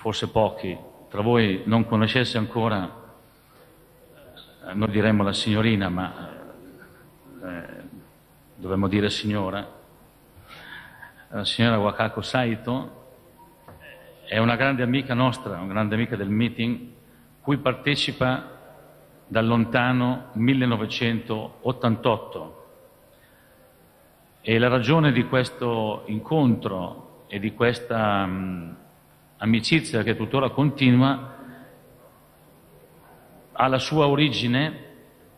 forse pochi tra voi non conoscesse ancora, eh, noi diremmo la signorina, ma eh, dovremmo dire signora, la signora Wakako Saito è una grande amica nostra, una grande amica del meeting, cui partecipa dal lontano 1988. E la ragione di questo incontro e di questa mh, amicizia che tuttora continua ha la sua origine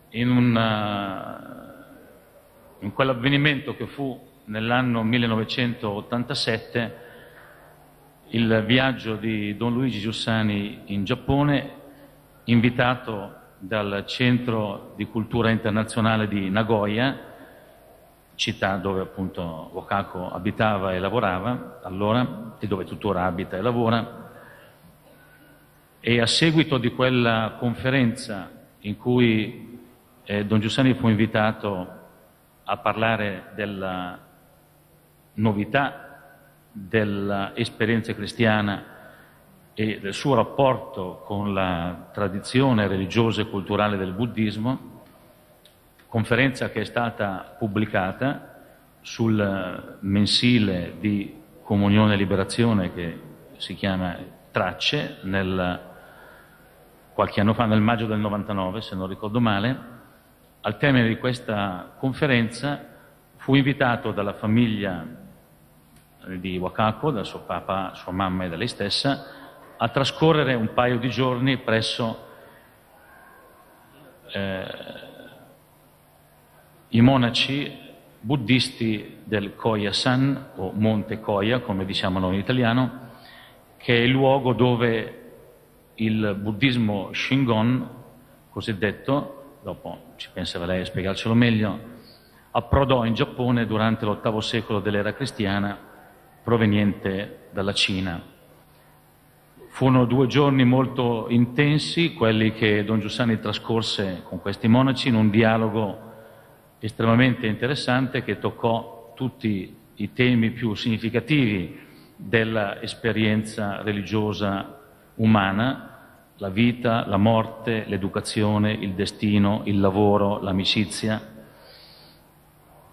in, una, in quell'avvenimento che fu nell'anno 1987 il viaggio di Don Luigi Giussani in Giappone, invitato dal Centro di Cultura Internazionale di Nagoya, città dove appunto Wakako abitava e lavorava allora e dove tuttora abita e lavora. E a seguito di quella conferenza in cui eh, Don Giussani fu invitato a parlare della novità dell'esperienza cristiana e del suo rapporto con la tradizione religiosa e culturale del buddismo, conferenza che è stata pubblicata sul mensile di Comunione e Liberazione che si chiama Tracce nel, qualche anno fa, nel maggio del 99, se non ricordo male. Al termine di questa conferenza fu invitato dalla famiglia di Wakako, da suo papà, sua mamma e da lei stessa, a trascorrere un paio di giorni presso eh, i monaci buddisti del Koya-san, o Monte Koya, come diciamo noi in italiano, che è il luogo dove il buddismo Shingon, cosiddetto, dopo ci penserà lei a spiegarcelo meglio, approdò in Giappone durante l'ottavo secolo dell'era cristiana, proveniente dalla Cina. Furono due giorni molto intensi, quelli che Don Giussani trascorse con questi monaci in un dialogo estremamente interessante che toccò tutti i temi più significativi dell'esperienza religiosa umana, la vita, la morte, l'educazione, il destino, il lavoro, l'amicizia.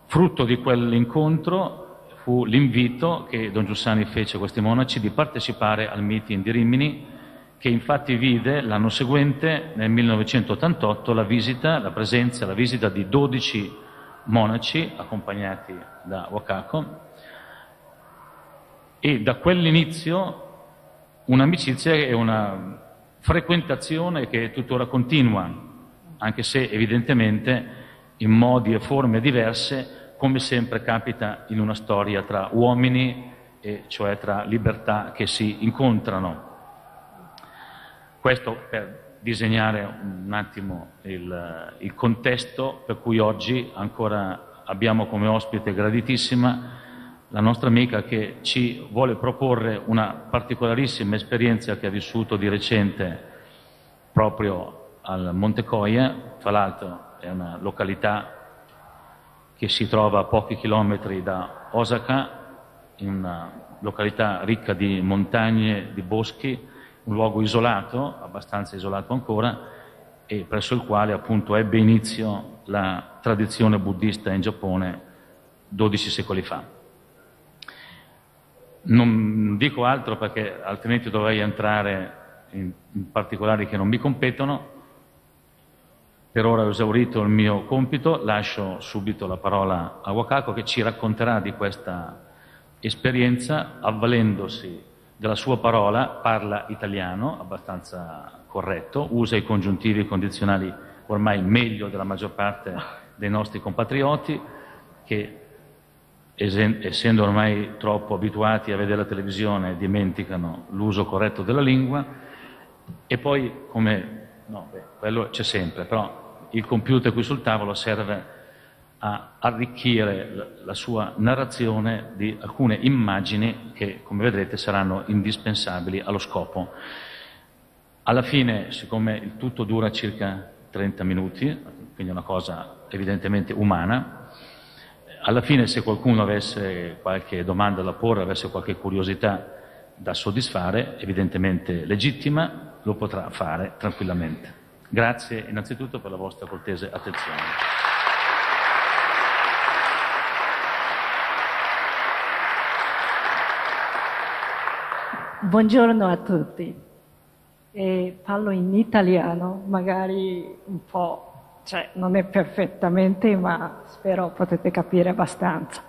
Frutto di quell'incontro fu l'invito che Don Giussani fece a questi monaci di partecipare al meeting di Rimini, che infatti vide l'anno seguente, nel 1988, la visita, la presenza, la visita di 12 monaci accompagnati da Wakako e da quell'inizio un'amicizia e una frequentazione che tuttora continua, anche se evidentemente in modi e forme diverse, come sempre capita in una storia tra uomini, e cioè tra libertà che si incontrano. Questo per disegnare un attimo il, il contesto per cui oggi ancora abbiamo come ospite graditissima la nostra amica che ci vuole proporre una particolarissima esperienza che ha vissuto di recente proprio al Monte Coia, tra l'altro è una località che si trova a pochi chilometri da Osaka, in una località ricca di montagne, di boschi, un luogo isolato, abbastanza isolato ancora, e presso il quale appunto ebbe inizio la tradizione buddista in Giappone 12 secoli fa. Non dico altro perché altrimenti dovrei entrare in, in particolari che non mi competono. Per ora ho esaurito il mio compito, lascio subito la parola a Wakako che ci racconterà di questa esperienza avvalendosi della sua parola, parla italiano, abbastanza corretto, usa i congiuntivi condizionali ormai meglio della maggior parte dei nostri compatrioti che essendo ormai troppo abituati a vedere la televisione dimenticano l'uso corretto della lingua. E poi come no, beh, quello c'è sempre, però il computer qui sul tavolo serve a arricchire la sua narrazione di alcune immagini che, come vedrete, saranno indispensabili allo scopo. Alla fine, siccome il tutto dura circa 30 minuti, quindi è una cosa evidentemente umana, alla fine se qualcuno avesse qualche domanda da porre, avesse qualche curiosità da soddisfare, evidentemente legittima, lo potrà fare tranquillamente. Grazie innanzitutto per la vostra cortese attenzione. Buongiorno a tutti. E parlo in italiano, magari un po', cioè non è perfettamente, ma spero potete capire abbastanza.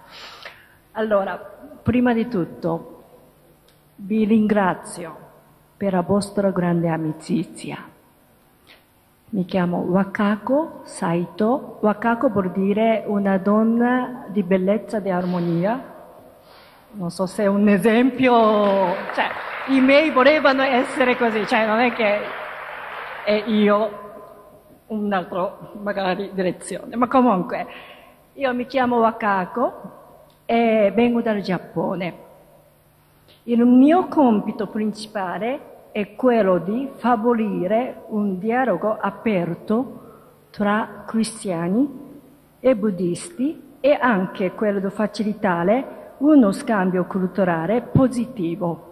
Allora, prima di tutto, vi ringrazio per la vostra grande amicizia. Mi chiamo Wakako Saito. Wakako vuol dire una donna di bellezza e di armonia. Non so se è un esempio, cioè i miei volevano essere così, cioè non è che è io un'altra magari direzione, ma comunque io mi chiamo Wakako e vengo dal Giappone. Il mio compito principale è quello di favorire un dialogo aperto tra cristiani e buddisti e anche quello di facilitare uno scambio culturale positivo,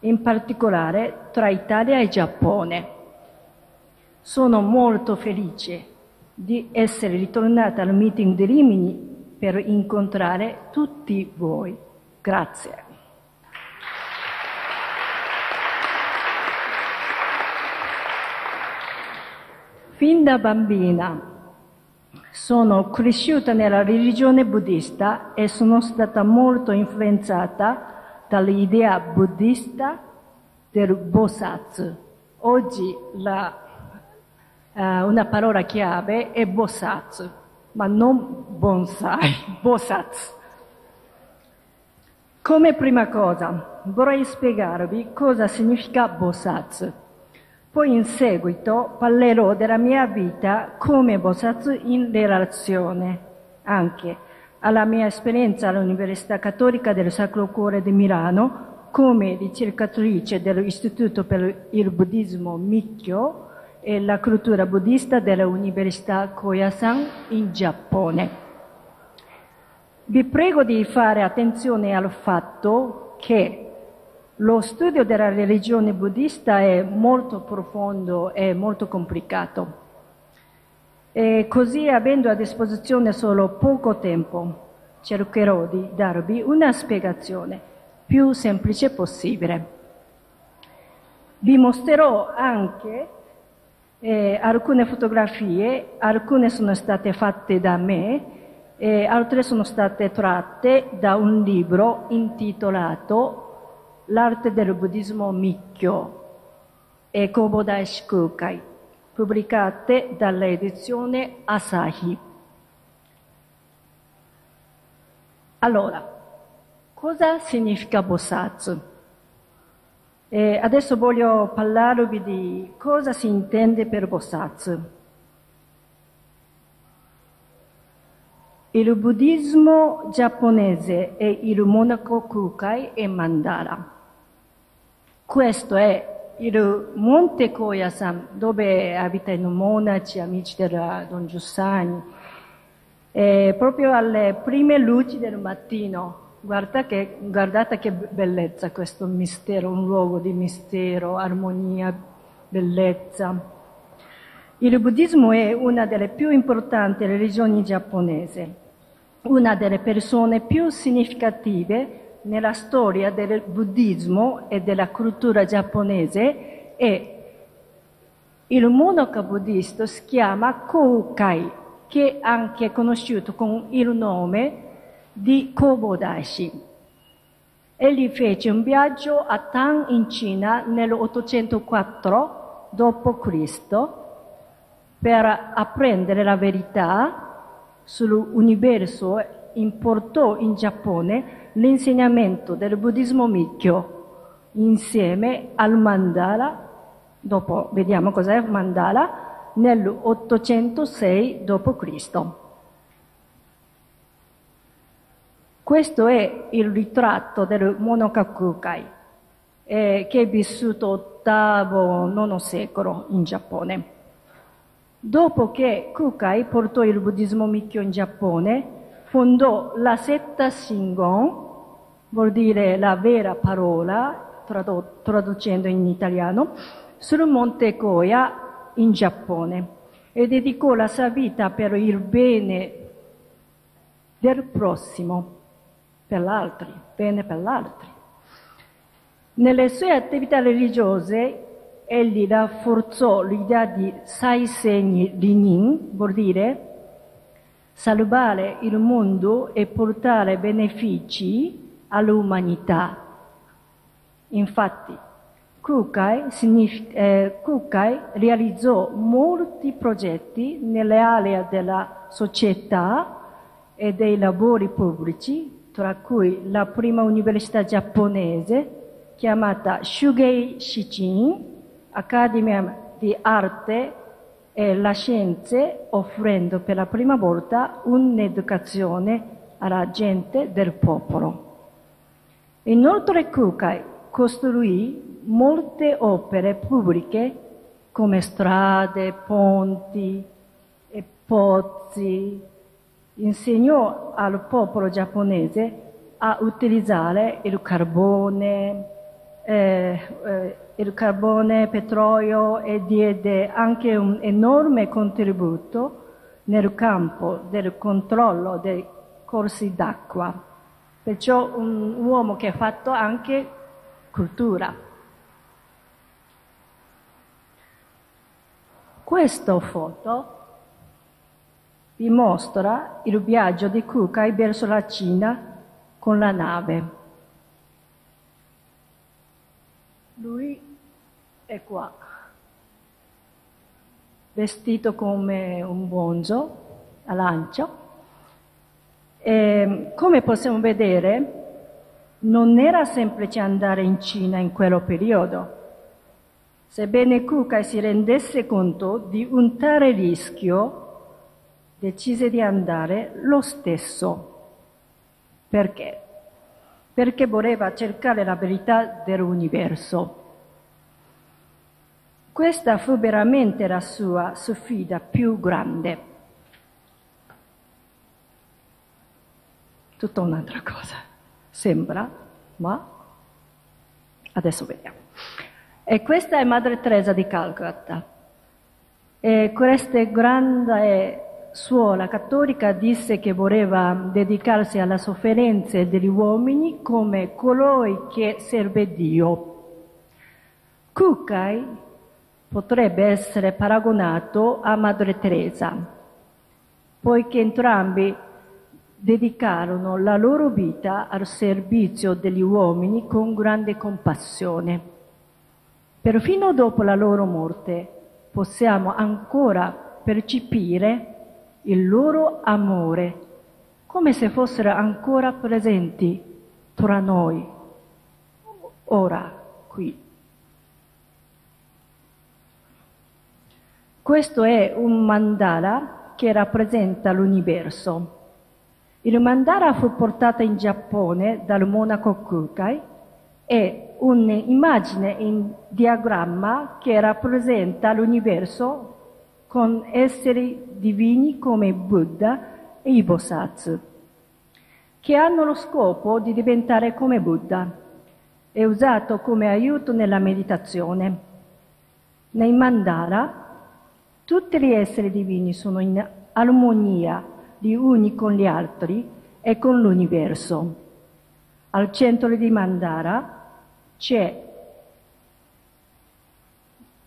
in particolare tra Italia e Giappone. Sono molto felice di essere ritornata al meeting di Rimini per incontrare tutti voi. Grazie. Fin da bambina sono cresciuta nella religione buddista e sono stata molto influenzata dall'idea buddista del Bosatsu. Oggi la, uh, una parola chiave è Bosatsu, ma non bonsai, Bosatsu. Come prima cosa vorrei spiegarvi cosa significa Bosatsu. Poi in seguito parlerò della mia vita come Bosatsu in relazione anche alla mia esperienza all'Università Cattolica del Sacro Cuore di Milano come ricercatrice dell'Istituto per il Buddismo Mikkyo e la cultura buddista dell'Università Koyasan in Giappone. Vi prego di fare attenzione al fatto che lo studio della religione buddista è molto profondo e molto complicato. E così, avendo a disposizione solo poco tempo, cercherò di darvi una spiegazione più semplice possibile. Vi mostrerò anche eh, alcune fotografie, alcune sono state fatte da me e altre sono state tratte da un libro intitolato L'arte del buddismo Mikkyo e Kobodai Shikukai, pubblicate dall'edizione Asahi. Allora, cosa significa Bosatsu? E adesso voglio parlarvi di cosa si intende per Bosatsu. Il buddismo giapponese è il monaco Kukai e mandala. Questo è il Monte Koyasan, dove abitano monaci, amici della Don Giussani. E proprio alle prime luci del mattino, guarda che, guardate che bellezza questo mistero, un luogo di mistero, armonia, bellezza. Il buddismo è una delle più importanti religioni giapponesi una delle persone più significative nella storia del buddismo e della cultura giapponese e il monaco buddista si chiama Koukai, che è anche conosciuto con il nome di Kobodashi. Egli fece un viaggio a Tang in Cina nell'804 d.C. per apprendere la verità sull'universo importò in Giappone l'insegnamento del buddismo Mikkyo insieme al mandala, dopo vediamo cos'è il mandala, nell'806 d.C. Questo è il ritratto del Monokakukai, eh, che è vissuto VIII-IX secolo in Giappone. Dopo che Kukai portò il buddismo Mikkyo in Giappone, fondò la setta Shingon vuol dire la vera parola, tradu- traducendo in italiano, sul monte Koya in Giappone e dedicò la sua vita per il bene del prossimo, per l'altro, bene per l'altro. Nelle sue attività religiose egli rafforzò l'idea di sei segni Rinin, vuol dire salvare il mondo e portare benefici all'umanità. Infatti, Kukai, eh, Kukai, realizzò molti progetti nelle aree della società e dei lavori pubblici, tra cui la prima università giapponese chiamata Shugei Shichin, Accademia di Arte e la Scienze, offrendo per la prima volta un'educazione alla gente del popolo. Inoltre Kukai costruì molte opere pubbliche come strade, ponti e pozzi. Insegnò al popolo giapponese a utilizzare il carbone, eh, eh, il carbone, petrolio e diede anche un enorme contributo nel campo del controllo dei corsi d'acqua. Perciò un uomo che ha fatto anche cultura. Questa foto vi mostra il viaggio di Kukai verso la Cina con la nave. Lui è qua, vestito come un bonzo a lancio. E, come possiamo vedere, non era semplice andare in Cina in quel periodo. Sebbene Kukai si rendesse conto di un tale rischio, decise di andare lo stesso. Perché? perché voleva cercare la verità dell'universo. Questa fu veramente la sua sfida più grande. Tutta un'altra cosa, sembra, ma adesso vediamo. E questa è Madre Teresa di Calcutta. E questa grande suora cattolica disse che voleva dedicarsi alla sofferenza degli uomini come colui che serve Dio. Kukai potrebbe essere paragonato a Madre Teresa, poiché entrambi dedicarono la loro vita al servizio degli uomini con grande compassione. Perfino dopo la loro morte possiamo ancora percepire il loro amore, come se fossero ancora presenti tra noi, ora, qui. Questo è un mandala che rappresenta l'universo. Il mandala fu portato in Giappone dal monaco Kukai è un'immagine in diagramma che rappresenta l'universo con esseri divini come Buddha e i Bodhisattva, che hanno lo scopo di diventare come Buddha. È usato come aiuto nella meditazione. Nei mandala tutti gli esseri divini sono in armonia gli uni con gli altri e con l'universo. Al centro di mandala c'è,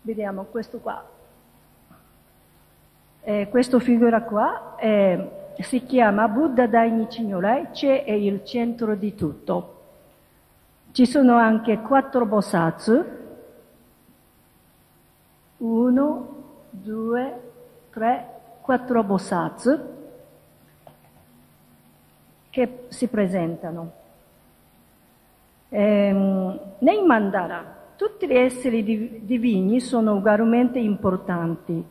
vediamo questo qua, eh, questa figura qua eh, si chiama Buddha Dainichi Nyorai, c'è è il centro di tutto. Ci sono anche quattro bosatsu, uno, due, tre, quattro bosatsu che si presentano. Ehm, nei mandala tutti gli esseri divini sono ugualmente importanti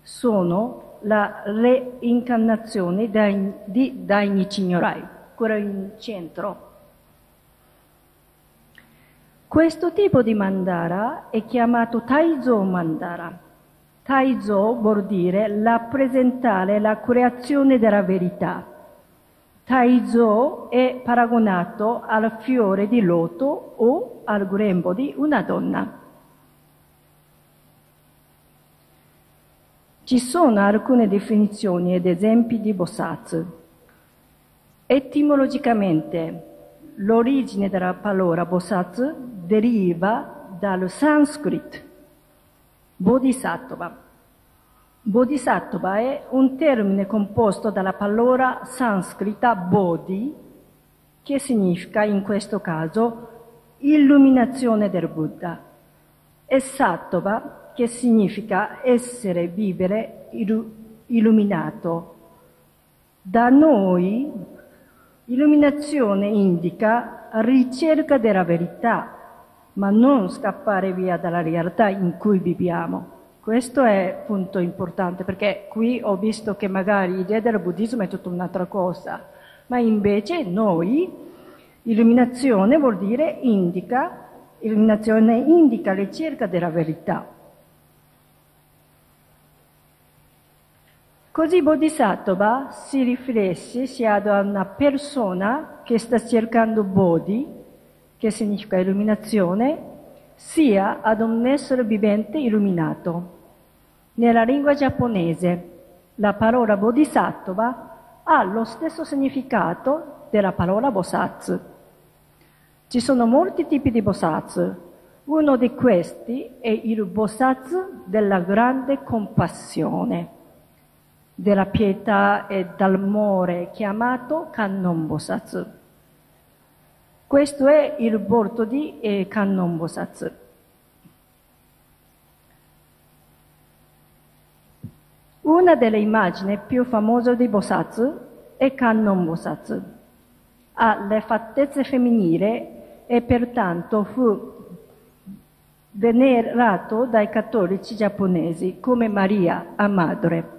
sono la reincarnazione di Dainichi Nyorai, quello in centro. Questo tipo di mandara è chiamato Taizo mandara. Taizo vuol dire rappresentare la creazione della verità. Taizo è paragonato al fiore di loto o al grembo di una donna. Ci sono alcune definizioni ed esempi di Bosatsu. Etimologicamente, l'origine della parola Bosatsu deriva dal Sanskrit Bodhisattva. Bodhisattva è un termine composto dalla parola sanscrita Bodhi, che significa in questo caso illuminazione del Buddha, e Sattva, che significa essere, vivere illuminato. Da noi illuminazione indica ricerca della verità, ma non scappare via dalla realtà in cui viviamo. Questo è un punto importante perché qui ho visto che magari l'idea del buddismo è tutta un'altra cosa, ma invece noi, illuminazione vuol dire indica, illuminazione indica ricerca della verità. Così Bodhisattva si riflesse sia ad una persona che sta cercando Bodhi, che significa illuminazione, sia ad un essere vivente illuminato. Nella lingua giapponese la parola bodhisattva ha lo stesso significato della parola bosatsu. Ci sono molti tipi di bosatsu. Uno di questi è il bosatsu della grande compassione, della pietà e dell'amore chiamato Kannon Bosatsu. Questo è il bordo di eh, Kannon Bosatsu. Una delle immagini più famose di Bosatsu è Kannon Bosatsu. Ha le fattezze femminili e pertanto fu venerato dai cattolici giapponesi come Maria, a madre.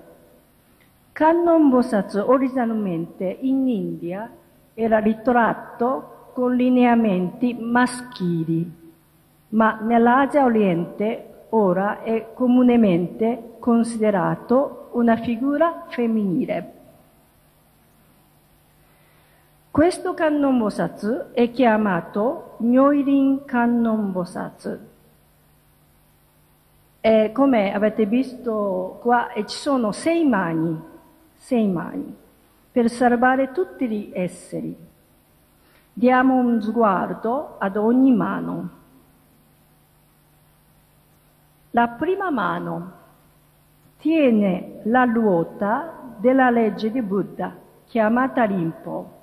Kannon Bosatsu originalmente in India era ritratto con lineamenti maschili, ma nell'Asia Oriente ora è comunemente considerato una figura femminile. Questo Kannon Bosatsu è chiamato Nyoirin Kannon Bosatsu. E come avete visto qua, ci sono sei mani, sei mani, per salvare tutti gli esseri. Diamo un sguardo ad ogni mano. La prima mano tiene la ruota della legge di Buddha, chiamata Rinpo.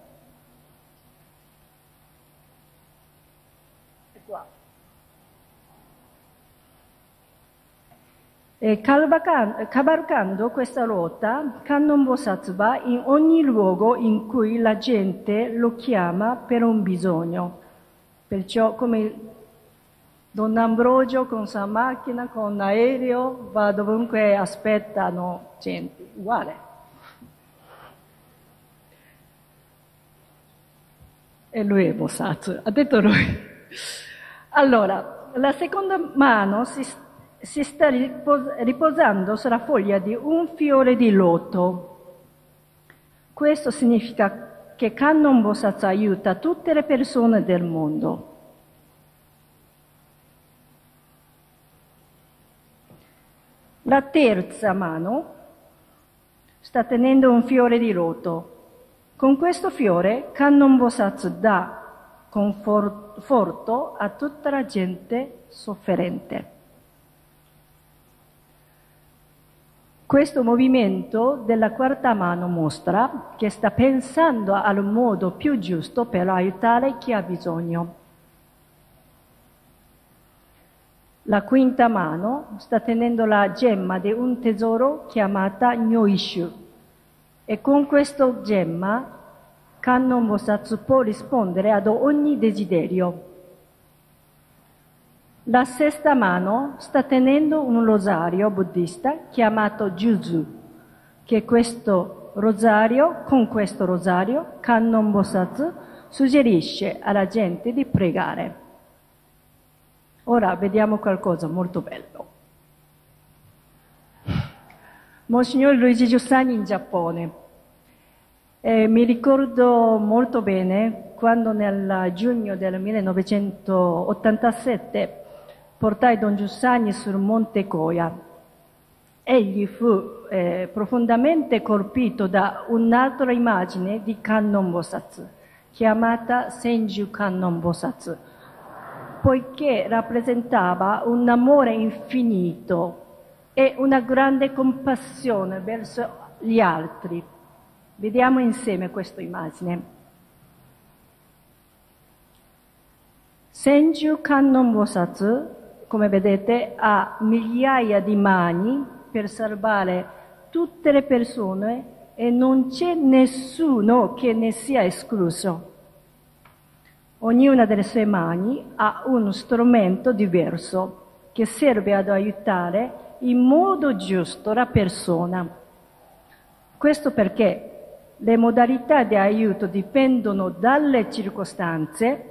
E cavalcando questa ruota, Kannon Bodhisattva in ogni luogo in cui la gente lo chiama per un bisogno. Perciò, come Don Ambrogio con sua macchina, con aereo, va dovunque aspettano gente, uguale. E lui è Bosatsu, ha detto lui. Allora, la seconda mano si, si sta riposando sulla foglia di un fiore di loto. Questo significa che Kannon Bosatsu aiuta tutte le persone del mondo. La terza mano sta tenendo un fiore di loto. Con questo fiore Kannon Bosatsu dà conforto a tutta la gente sofferente. Questo movimento della quarta mano mostra che sta pensando al modo più giusto per aiutare chi ha bisogno. La quinta mano sta tenendo la gemma di un tesoro chiamata Nyoishu e con questo gemma Kannon Bosatsu può rispondere ad ogni desiderio. La sesta mano sta tenendo un rosario buddista chiamato Juzu, che questo rosario, con questo rosario, Kannon Bosatsu suggerisce alla gente di pregare. Ora vediamo qualcosa molto bello. Monsignor Luigi Giussani in Giappone. E mi ricordo molto bene quando nel giugno del 1987 portai Don Giussani sul Monte Coia. Egli fu eh, profondamente colpito da un'altra immagine di Kannon Bosatsu, chiamata Senju Kannon Bosatsu, poiché rappresentava un amore infinito e una grande compassione verso gli altri. Vediamo insieme questa immagine. Senju Kannon Bosatsu, come vedete, ha migliaia di mani per salvare tutte le persone e non c'è nessuno che ne sia escluso. Ognuna delle sue mani ha uno strumento diverso che serve ad aiutare in modo giusto la persona. Questo perché le modalità di aiuto dipendono dalle circostanze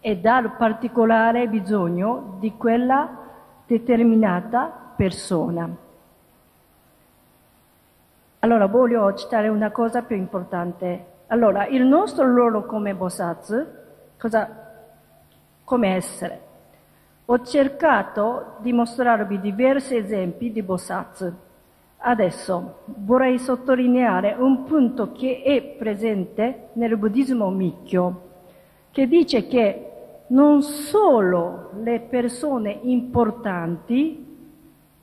e dal particolare bisogno di quella determinata persona. Allora voglio citare una cosa più importante. Allora, il nostro ruolo come Bosatsu, cosa, come essere? Ho cercato di mostrarvi diversi esempi di Bosatsu. Adesso vorrei sottolineare un punto che è presente nel buddismo Mikkyo, che dice che non solo le persone importanti,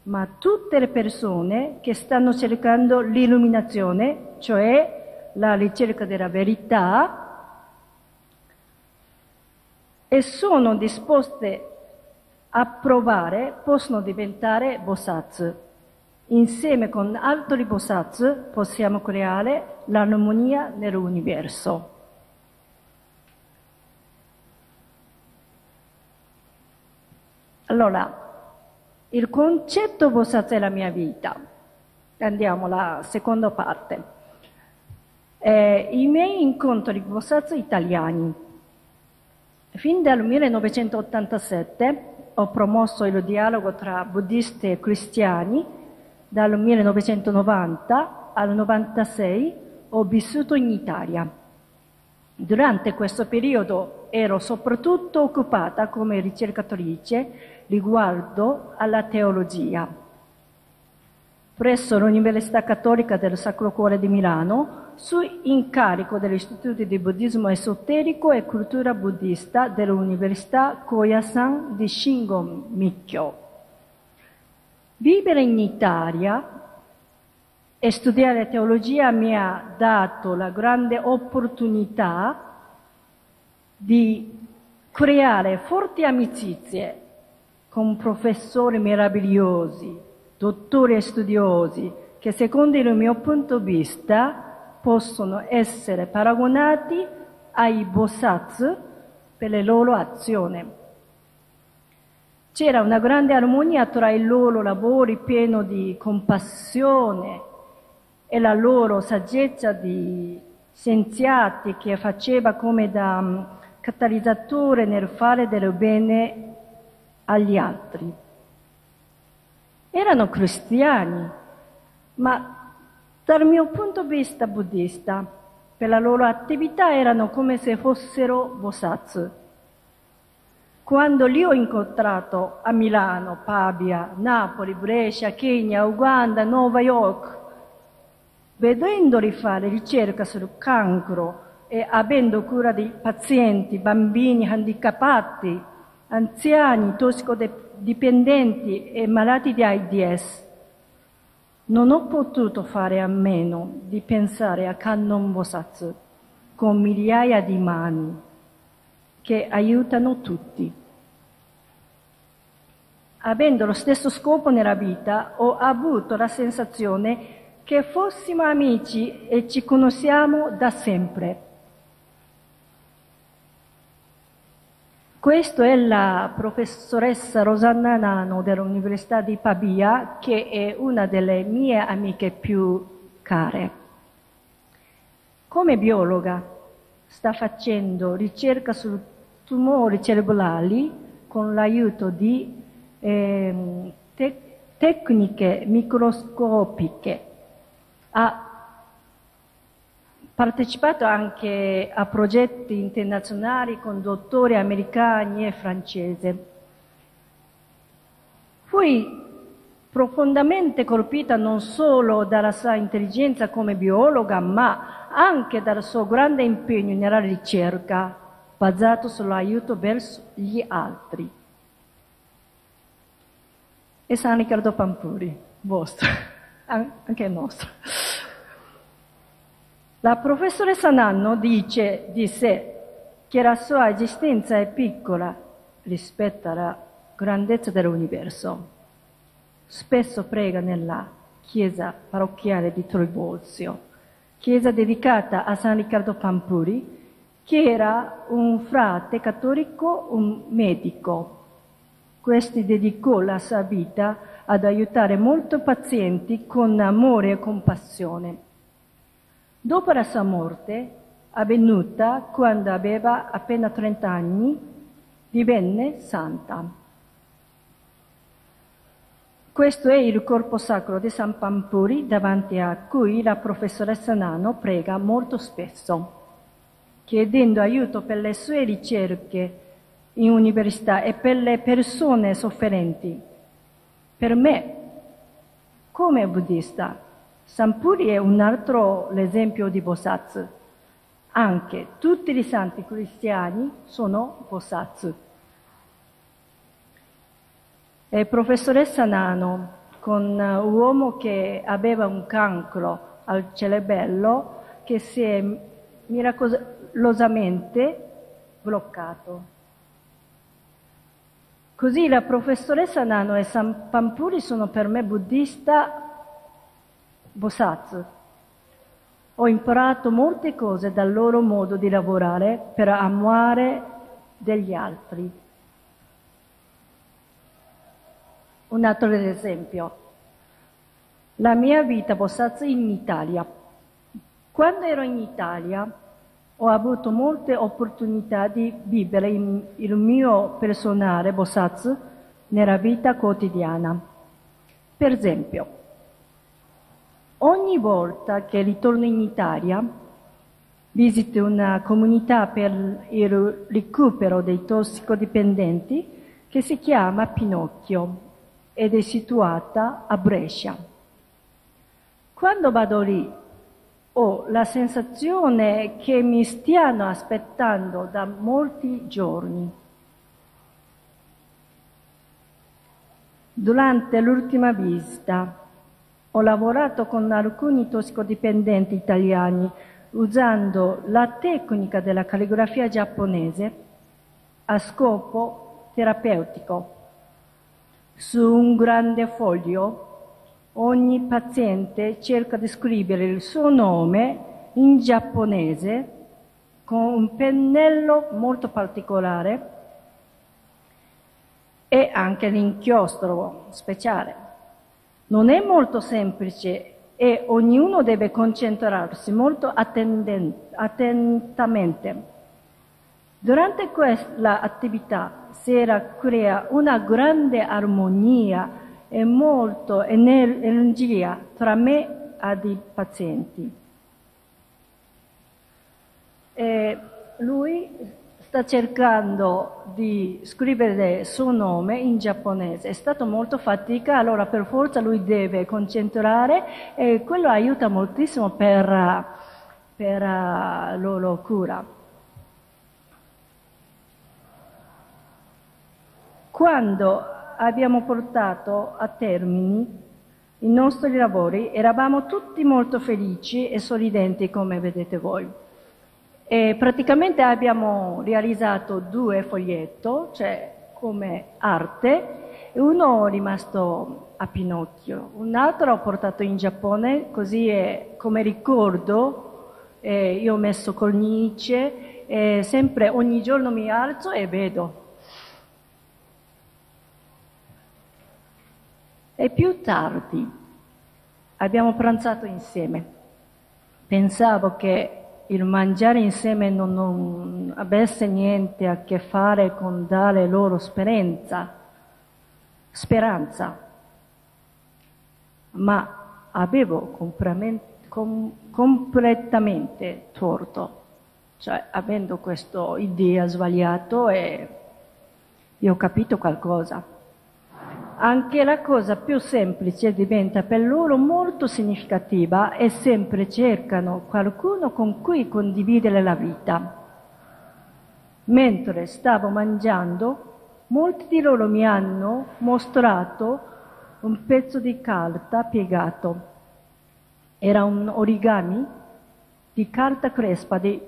ma tutte le persone che stanno cercando l'illuminazione, cioè la ricerca della verità, e sono disposte a provare, possono diventare Bosatsu. Insieme con altri Bosatsu possiamo creare l'armonia nell'universo. Allora, il concetto Bosatsu è la mia vita. Andiamo alla seconda parte. Eh, I miei incontri Bosatsu italiani. Fin dal 1987 ho promosso il dialogo tra buddisti e cristiani. Dal 1990 al 96 ho vissuto in Italia. Durante questo periodo ero soprattutto occupata come ricercatrice riguardo alla teologia. Presso l'Università Cattolica del Sacro Cuore di Milano, su incarico dell'Istituto di Buddismo Esoterico e Cultura Buddista dell'Università Koyasan di Shingon Mikkyo. Vivere in Italia e studiare teologia mi ha dato la grande opportunità di creare forti amicizie con professori meravigliosi, dottori e studiosi, che secondo il mio punto di vista possono essere paragonati ai Bosatsu per le loro azioni. C'era una grande armonia tra i loro lavori pieno di compassione e la loro saggezza di scienziati che faceva come da mm, catalizzatore nel fare del bene agli altri. Erano cristiani, ma dal mio punto di vista buddista, per la loro attività erano come se fossero Bosatsu. Quando li ho incontrato a Milano, Pavia, Napoli, Brescia, Kenya, Uganda, Nuova York, vedendoli fare ricerca sul cancro e avendo cura di pazienti, bambini handicappati, anziani, tossicodipendenti e malati di AIDS, non ho potuto fare a meno di pensare a Kannon Bosatsu con migliaia di mani che aiutano tutti. Avendo lo stesso scopo nella vita, ho avuto la sensazione che fossimo amici e ci conosciamo da sempre. Questa è la professoressa Rosanna Nano dell'Università di Pavia, che è una delle mie amiche più care. Come biologa sta facendo ricerca su tumori cerebrali con l'aiuto di eh, te- tecniche microscopiche. Ha partecipato anche a progetti internazionali con dottori americani e francesi. Fui profondamente colpita non solo dalla sua intelligenza come biologa, ma anche dal suo grande impegno nella ricerca basato sull'aiuto verso gli altri. E San Riccardo Pampuri, vostro, anche nostro. La professoressa Nanno dice di sé che la sua esistenza è piccola rispetto alla grandezza dell'universo. Spesso prega nella chiesa parrocchiale di Trolbolzio, chiesa dedicata a San Riccardo Pampuri, che era un frate cattolico, un medico. Questi dedicò la sua vita ad aiutare molti pazienti con amore e compassione. Dopo la sua morte, avvenuta quando aveva appena 30 anni, divenne santa. Questo è il corpo sacro di San Pampuri davanti a cui la professoressa Nano prega molto spesso, chiedendo aiuto per le sue ricerche in università e per le persone sofferenti. Per me, come buddista, Sampuri è un altro esempio di Bosatsu. Anche tutti i santi cristiani sono Bosatsu. E professoressa Nano, con un uomo che aveva un cancro al cerebello che si è miracolosamente bloccato. Così la professoressa Nano e San sono per me buddista Bosatsu. Ho imparato molte cose dal loro modo di lavorare per amare degli altri. Un altro esempio. La mia vita Bosatsu in Italia. Quando ero in Italia ho avuto molte opportunità di vivere il mio personale Bosatsu nella vita quotidiana. Per esempio, Ogni volta che ritorno in Italia, visito una comunità per il recupero dei tossicodipendenti che si chiama Pinocchio ed è situata a Brescia. Quando vado lì ho la sensazione che mi stiano aspettando da molti giorni. Durante l'ultima visita ho lavorato con alcuni tossicodipendenti italiani usando la tecnica della calligrafia giapponese a scopo terapeutico. Su un grande foglio ogni paziente cerca di scrivere il suo nome in giapponese con un pennello molto particolare e anche l'inchiostro speciale. Non è molto semplice e ognuno deve concentrarsi molto attentamente. Durante questa attività si crea una grande armonia e molta energia tra me e i pazienti. E lui sta cercando di scrivere il suo nome in giapponese. È stato molto fatica, allora per forza lui deve concentrare e quello aiuta moltissimo per, per la uh, loro cura. Quando abbiamo portato a termine i nostri lavori eravamo tutti molto felici e sorridenti come vedete voi. E praticamente abbiamo realizzato due foglietti, cioè come arte, uno è rimasto a Pinocchio, un altro l'ho portato in Giappone, così è come ricordo, eh, io ho messo cornice, e sempre ogni giorno mi alzo e vedo. E più tardi abbiamo pranzato insieme. Pensavo che il mangiare insieme non, non avesse niente a che fare con dare loro speranza, speranza, ma avevo com, completamente torto, cioè avendo questa idea sbagliata e io ho capito qualcosa. Anche la cosa più semplice diventa per loro molto significativa e sempre cercano qualcuno con cui condividere la vita. Mentre stavo mangiando, molti di loro mi hanno mostrato un pezzo di carta piegato. Era un origami di carta crespa di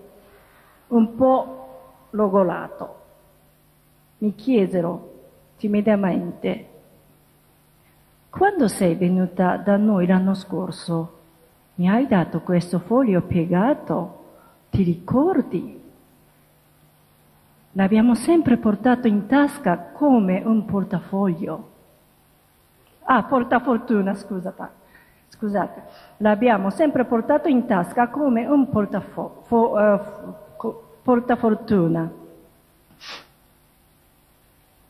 un po' logolato. Mi chiesero timidamente, quando sei venuta da noi l'anno scorso, mi hai dato questo foglio piegato? Ti ricordi? L'abbiamo sempre portato in tasca come un portafoglio. Ah, portafortuna, scusate. Scusate, l'abbiamo sempre portato in tasca come un portafo- fo- uh, portafortuna.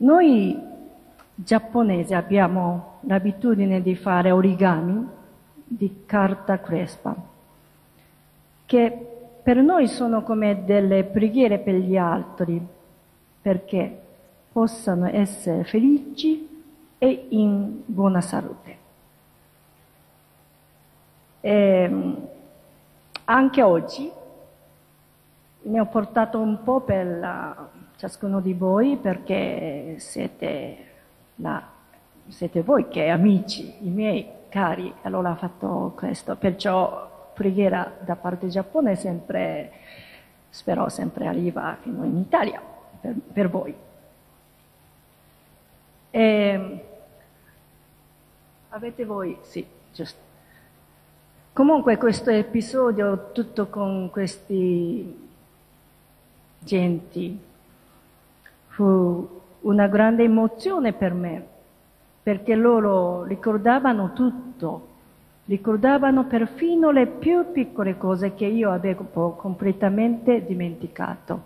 Noi giapponesi abbiamo l'abitudine di fare origami di carta crespa, che per noi sono come delle preghiere per gli altri, perché possano essere felici e in buona salute. E ehm, anche oggi ne ho portato un po' per la, ciascuno di voi perché siete, la, siete voi che amici, i miei cari, allora ho fatto questo, perciò preghiera da parte giapponese sempre, spero sempre arriva fino in Italia per, per voi. E, ehm, avete voi, sì, giusto. Comunque questo episodio, tutto con questi genti, fu una grande emozione per me, perché loro ricordavano tutto, ricordavano perfino le più piccole cose che io avevo completamente dimenticato.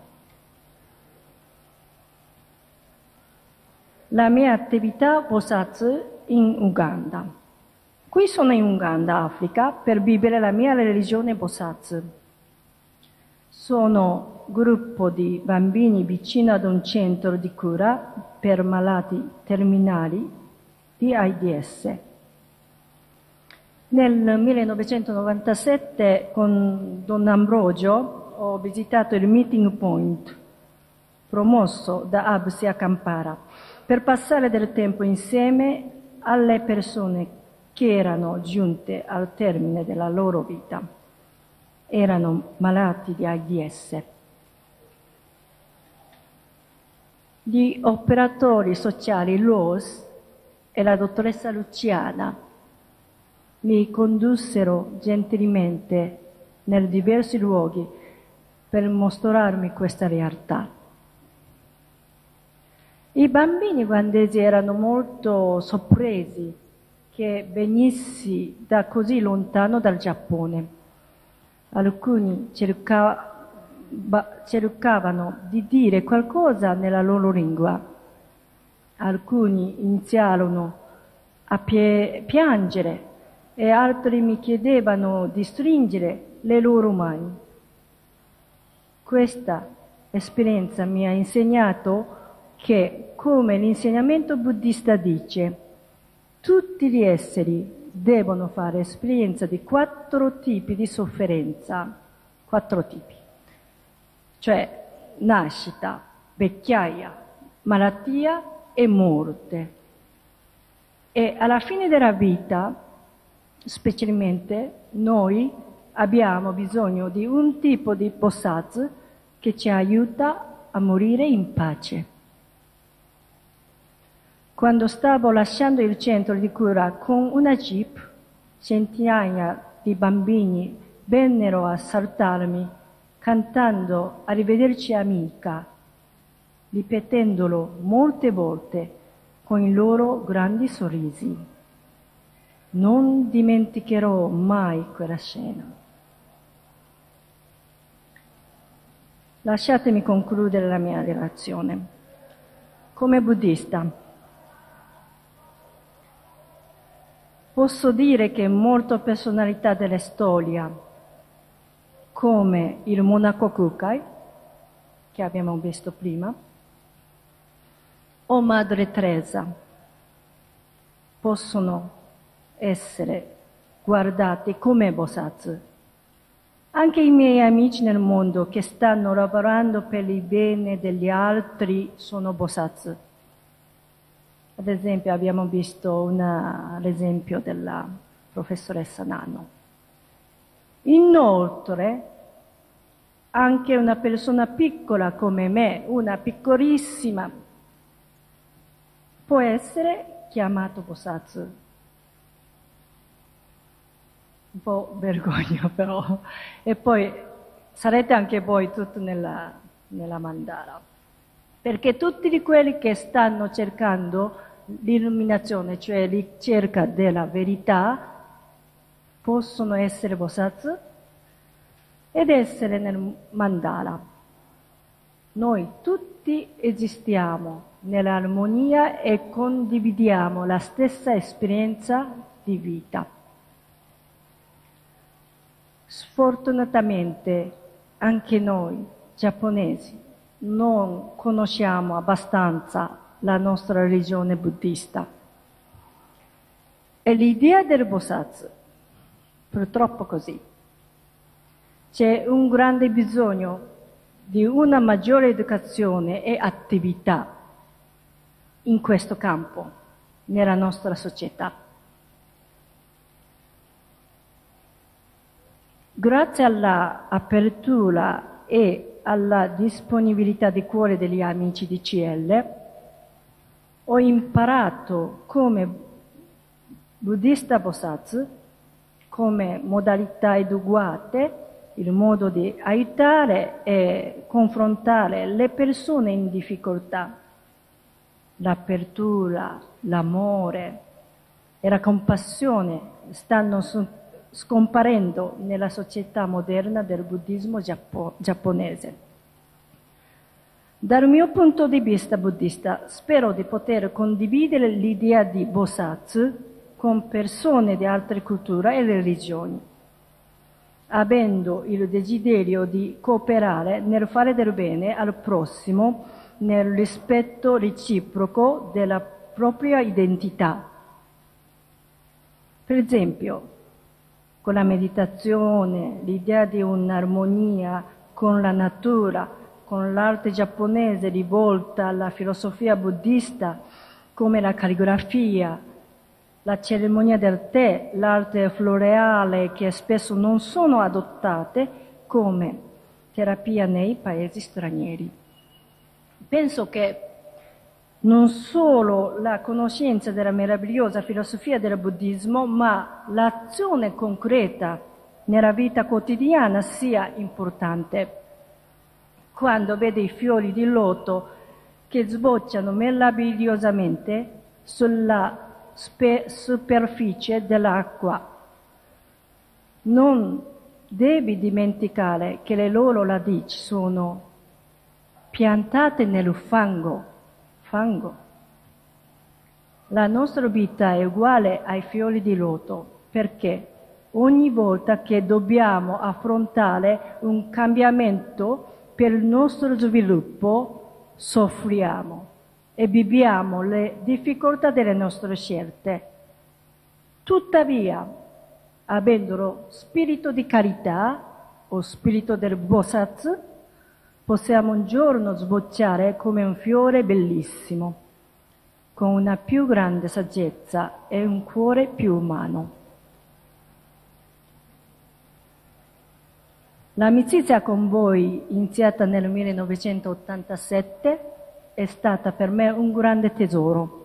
La mia attività Bosatsu in Uganda. Qui sono in Uganda, Africa, per vivere la mia religione Bosatsu. Sono gruppo di bambini vicino ad un centro di cura per malati terminali di AIDS. Nel 1997 con Don Ambrogio ho visitato il Meeting Point promosso da Absia Campara per passare del tempo insieme alle persone che erano giunte al termine della loro vita. Erano malati di AIDS. Gli operatori sociali Lois e la dottoressa Luciana mi condussero gentilmente nei diversi luoghi per mostrarmi questa realtà. I bambini ugandesi erano molto sorpresi che venissi da così lontano dal Giappone. Alcuni cercavano di dire qualcosa nella loro lingua. Alcuni iniziarono a piangere e altri mi chiedevano di stringere le loro mani. Questa esperienza mi ha insegnato che, come l'insegnamento buddista dice, tutti gli esseri devono fare esperienza di quattro tipi di sofferenza, quattro tipi cioè nascita, vecchiaia, malattia e morte. E alla fine della vita, specialmente noi abbiamo bisogno di un tipo di posaz che ci aiuta a morire in pace. Quando stavo lasciando il centro di cura con una jeep, centinaia di bambini vennero a salutarmi cantando Arrivederci amica, ripetendolo molte volte con i loro grandi sorrisi. Non dimenticherò mai quella scena. Lasciatemi concludere la mia relazione. Come buddista, posso dire che molte personalità della storia come il monaco Kukai, che abbiamo visto prima, o Madre Teresa, possono essere guardati come Bosatsu. Anche i miei amici nel mondo che stanno lavorando per il bene degli altri sono Bosatsu. Ad esempio abbiamo visto una, l'esempio della professoressa Nano. Inoltre, anche una persona piccola come me, una piccolissima, può essere chiamato Bosatsu. Un po' vergogna però. E poi sarete anche voi tutti nella, nella mandala. Perché tutti quelli che stanno cercando l'illuminazione, cioè la ricerca della verità, possono essere Bosatsu ed essere nel mandala. Noi tutti esistiamo nell'armonia e condividiamo la stessa esperienza di vita. Sfortunatamente anche noi giapponesi non conosciamo abbastanza la nostra religione buddista. E l'idea del Bosatsu Purtroppo così. C'è un grande bisogno di una maggiore educazione e attività in questo campo, nella nostra società. Grazie all'apertura e alla disponibilità di cuore degli amici di CL, ho imparato come buddista Bosatsu come modalità educate il modo di aiutare e confrontare le persone in difficoltà. L'apertura, l'amore e la compassione stanno scomparendo nella società moderna del buddismo giappo- giapponese. Dal mio punto di vista buddista spero di poter condividere l'idea di Bosatsu con persone di altre culture e religioni, avendo il desiderio di cooperare nel fare del bene al prossimo nel rispetto reciproco della propria identità. Per esempio, con la meditazione, l'idea di un'armonia con la natura, con l'arte giapponese rivolta alla filosofia buddista, come la calligrafia, la cerimonia del tè, l'arte floreale che spesso non sono adottate come terapia nei paesi stranieri. Penso che non solo la conoscenza della meravigliosa filosofia del buddismo, ma l'azione concreta nella vita quotidiana sia importante. Quando vede i fiori di loto che sbocciano meravigliosamente sulla superficie dell'acqua. Non devi dimenticare che le loro radici sono piantate nel fango. fango. La nostra vita è uguale ai fiori di loto perché ogni volta che dobbiamo affrontare un cambiamento per il nostro sviluppo soffriamo e viviamo le difficoltà delle nostre scelte. Tuttavia, avendo lo spirito di carità o spirito del Bosatsu, possiamo un giorno sbocciare come un fiore bellissimo, con una più grande saggezza e un cuore più umano. L'amicizia con voi, iniziata nel 1987, è stata per me un grande tesoro.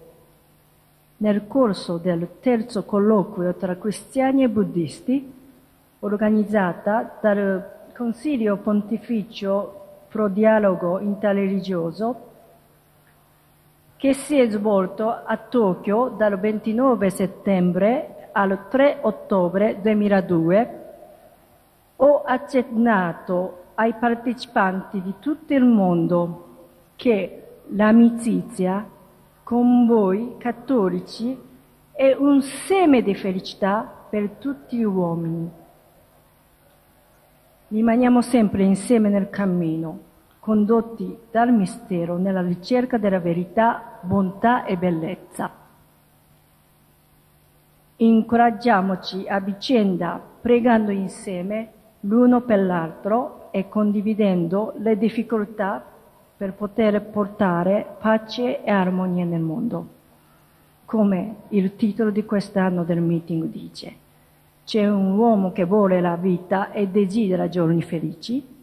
Nel corso del terzo colloquio tra cristiani e buddisti, organizzata dal Consiglio Pontificio Pro Dialogo Interreligioso, che si è svolto a Tokyo dal 29 settembre al 3 ottobre 2002, ho accennato ai partecipanti di tutto il mondo che l'amicizia con voi cattolici è un seme di felicità per tutti gli uomini. rimaniamo sempre insieme nel cammino, condotti dal mistero nella ricerca della verità, bontà e bellezza. Incoraggiamoci a vicenda pregando insieme l'uno per l'altro e condividendo le difficoltà per poter portare pace e armonia nel mondo. Come il titolo di quest'anno del meeting dice, c'è un uomo che vuole la vita e desidera giorni felici.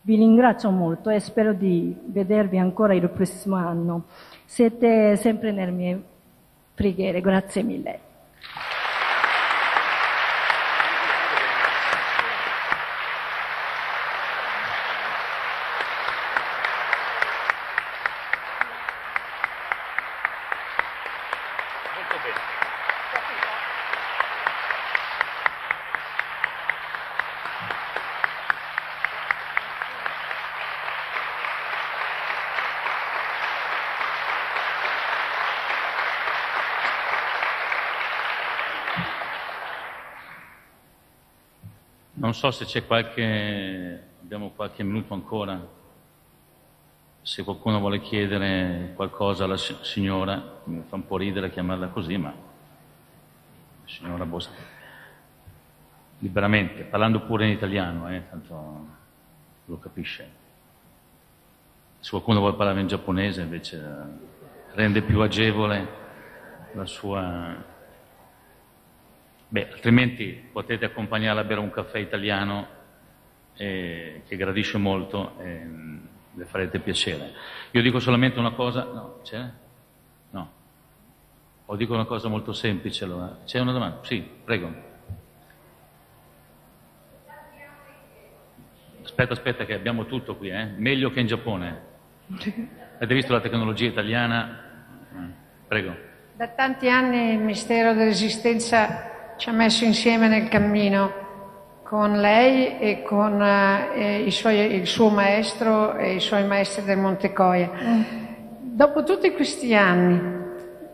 Vi ringrazio molto e spero di vedervi ancora il prossimo anno. Siete sempre nelle mie preghiere, grazie mille. Non so se c'è qualche, abbiamo qualche minuto ancora, se qualcuno vuole chiedere qualcosa alla signora, mi fa un po' ridere chiamarla così, ma signora Bosca, liberamente, parlando pure in italiano, eh, tanto lo capisce. Se qualcuno vuole parlare in giapponese invece rende più agevole la sua Beh, altrimenti potete accompagnarla a bere un caffè italiano eh, che gradisce molto e mm, le farete piacere. Io dico solamente una cosa, no, c'è? No. O dico una cosa molto semplice allora. C'è una domanda? Sì, prego. Aspetta, aspetta che abbiamo tutto qui, eh? Meglio che in Giappone. Avete visto la tecnologia italiana? Mm, prego. Da tanti anni il mistero dell'esistenza ci ha messo insieme nel cammino con lei e con eh, suoi, il suo maestro e i suoi maestri del Montecoia. Mm. Dopo tutti questi anni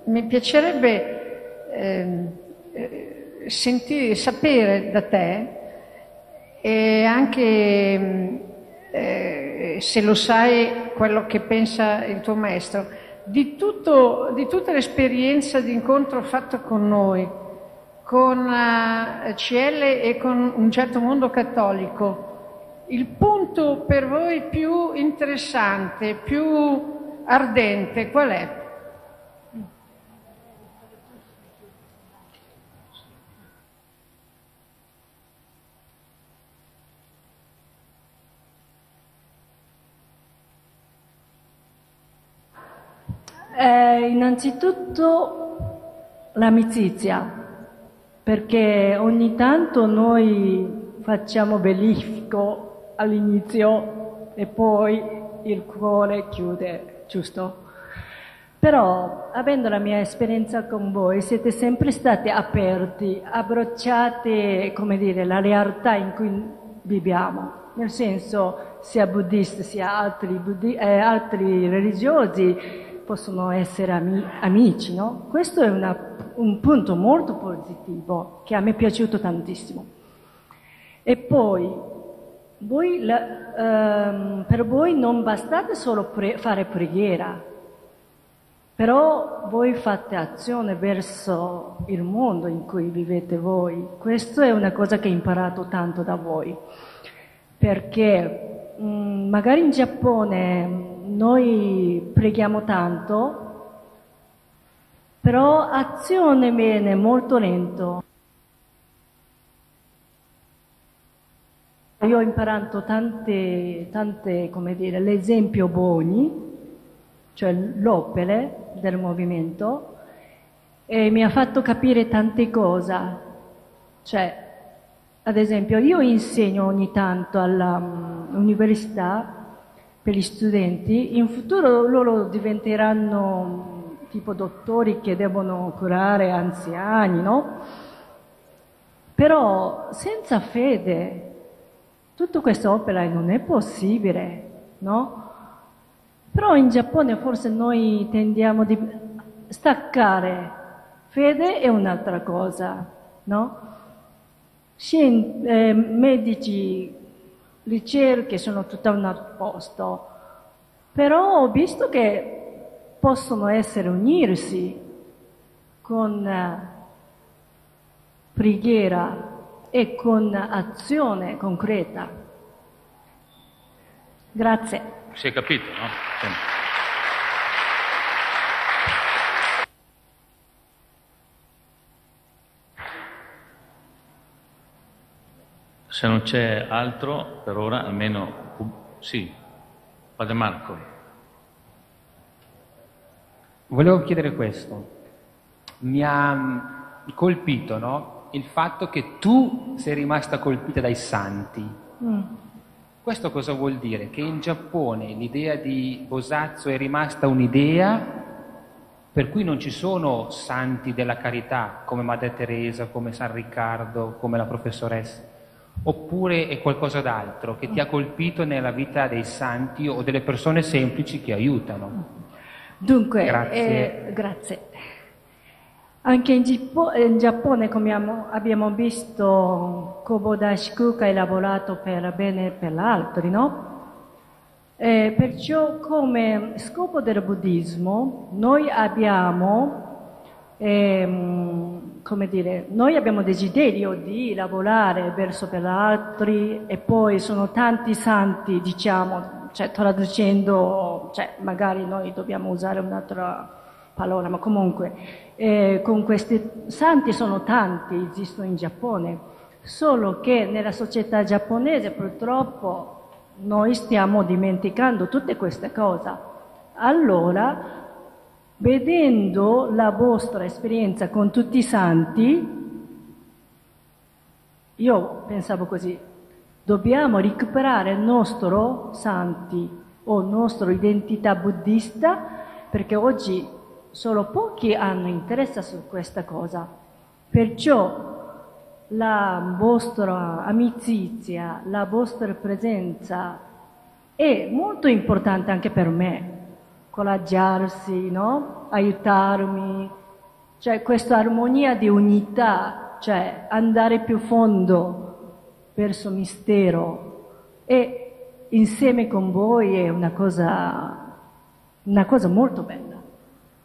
mi piacerebbe eh, sentire, sapere da te e anche eh, se lo sai quello che pensa il tuo maestro, di, tutto, di tutta l'esperienza di incontro fatto con noi, con uh, eh, CL e con un certo mondo cattolico, il punto per voi più interessante, più ardente, qual è? Eh, innanzitutto l'amicizia, perché ogni tanto noi facciamo belifico all'inizio e poi il cuore chiude, giusto? Però, avendo la mia esperienza con voi, siete sempre stati aperti, abbracciate, come dire, la realtà in cui viviamo. Nel senso, sia buddisti sia altri, buddi- eh, altri religiosi possono essere ami- amici, no? Questo è una un punto molto positivo che a me è piaciuto tantissimo. E poi, voi, la, um, per voi non bastate solo pre- fare preghiera, però voi fate azione verso il mondo in cui vivete voi. Questa è una cosa che ho imparato tanto da voi, perché um, magari in Giappone noi preghiamo tanto, però azione viene molto lento. Io ho imparato tante, tante come dire, l'esempio Boni, cioè l'opere del movimento, e mi ha fatto capire tante cose. Cioè, ad esempio, io insegno ogni tanto all'università mm, per gli studenti, in futuro loro diventeranno tipo dottori che devono curare anziani, no? Però senza fede tutta questa opera non è possibile, no? Però in Giappone forse noi tendiamo a staccare. Fede è un'altra cosa, no? scien- eh, medici, ricerche sono tutto un altro posto, però ho visto che possono essere unirsi con eh, preghiera e con azione concreta. Grazie. Si è capito, no? Se non c'è altro, per ora almeno sì. Padre Marco. Volevo chiedere questo. Mi ha mm, colpito, no? Il fatto che tu sei rimasta colpita dai santi. Mm. Questo cosa vuol dire? Che in Giappone l'idea di Bosazzo è rimasta un'idea per cui non ci sono santi della carità come Madre Teresa, come San Riccardo, come la professoressa, oppure è qualcosa d'altro che ti ha colpito nella vita dei santi o delle persone semplici che aiutano. Dunque, Grazie. eh, grazie. Anche in, Gippo- in Giappone, come amo- abbiamo visto, Koboda Shikuka ha lavorato per bene per altri, no? Eh, perciò come scopo del buddismo noi abbiamo, ehm, come dire, noi abbiamo desiderio di lavorare verso per altri e poi sono tanti santi, diciamo, cioè traducendo, cioè magari noi dobbiamo usare un'altra parola, ma comunque eh, con questi santi sono tanti, esistono in Giappone, solo che nella società giapponese purtroppo noi stiamo dimenticando tutte queste cose. Allora, vedendo la vostra esperienza con tutti i santi, io pensavo così, dobbiamo recuperare il nostro santi o nostra identità buddista perché oggi solo pochi hanno interesse su questa cosa. Perciò la vostra amicizia, la vostra presenza è molto importante anche per me. Coraggiarsi, no? Aiutarmi, cioè questa armonia di unità, cioè andare più fondo verso mistero e insieme con voi è una cosa, una cosa molto bella.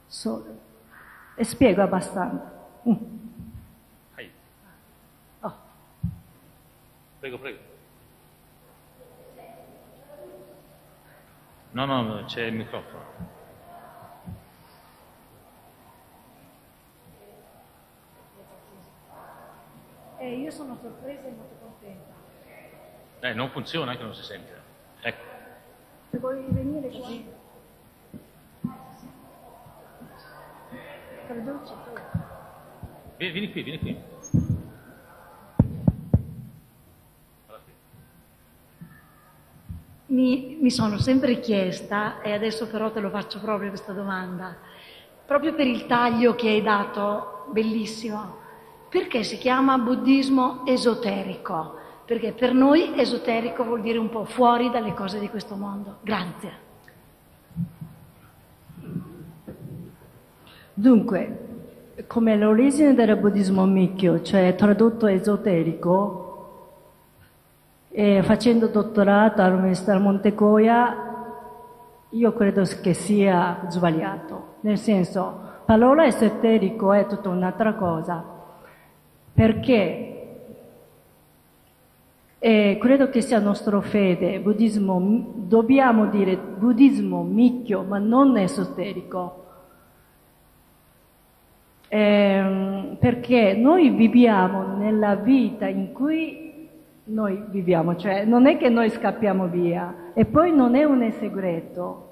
So- e spiego abbastanza. Mm. Oh. Prego, prego. No, no, c'è il microfono. E io sono sorpresa e molto. Eh, non funziona anche non si sente. Ecco. Se vuoi venire qua. Traduci. Vieni, vieni qui, vieni qui. Mi, mi sono sempre chiesta, e adesso però te lo faccio proprio questa domanda, proprio per il taglio che hai dato, bellissimo, perché si chiama buddismo esoterico? Perché per noi esoterico vuol dire un po' fuori dalle cose di questo mondo. Grazie. Dunque, come l'origine del buddismo Mikyo, cioè tradotto esoterico, facendo dottorato all'Università Montecoia, io credo che sia sbagliato. Nel senso, parola esoterico è tutta un'altra cosa, perché e credo che sia nostro fede, buddismo, dobbiamo dire buddismo Mikyo, ma non esoterico. Ehm, perché noi viviamo nella vita in cui noi viviamo, cioè non è che noi scappiamo via e poi non è un segreto.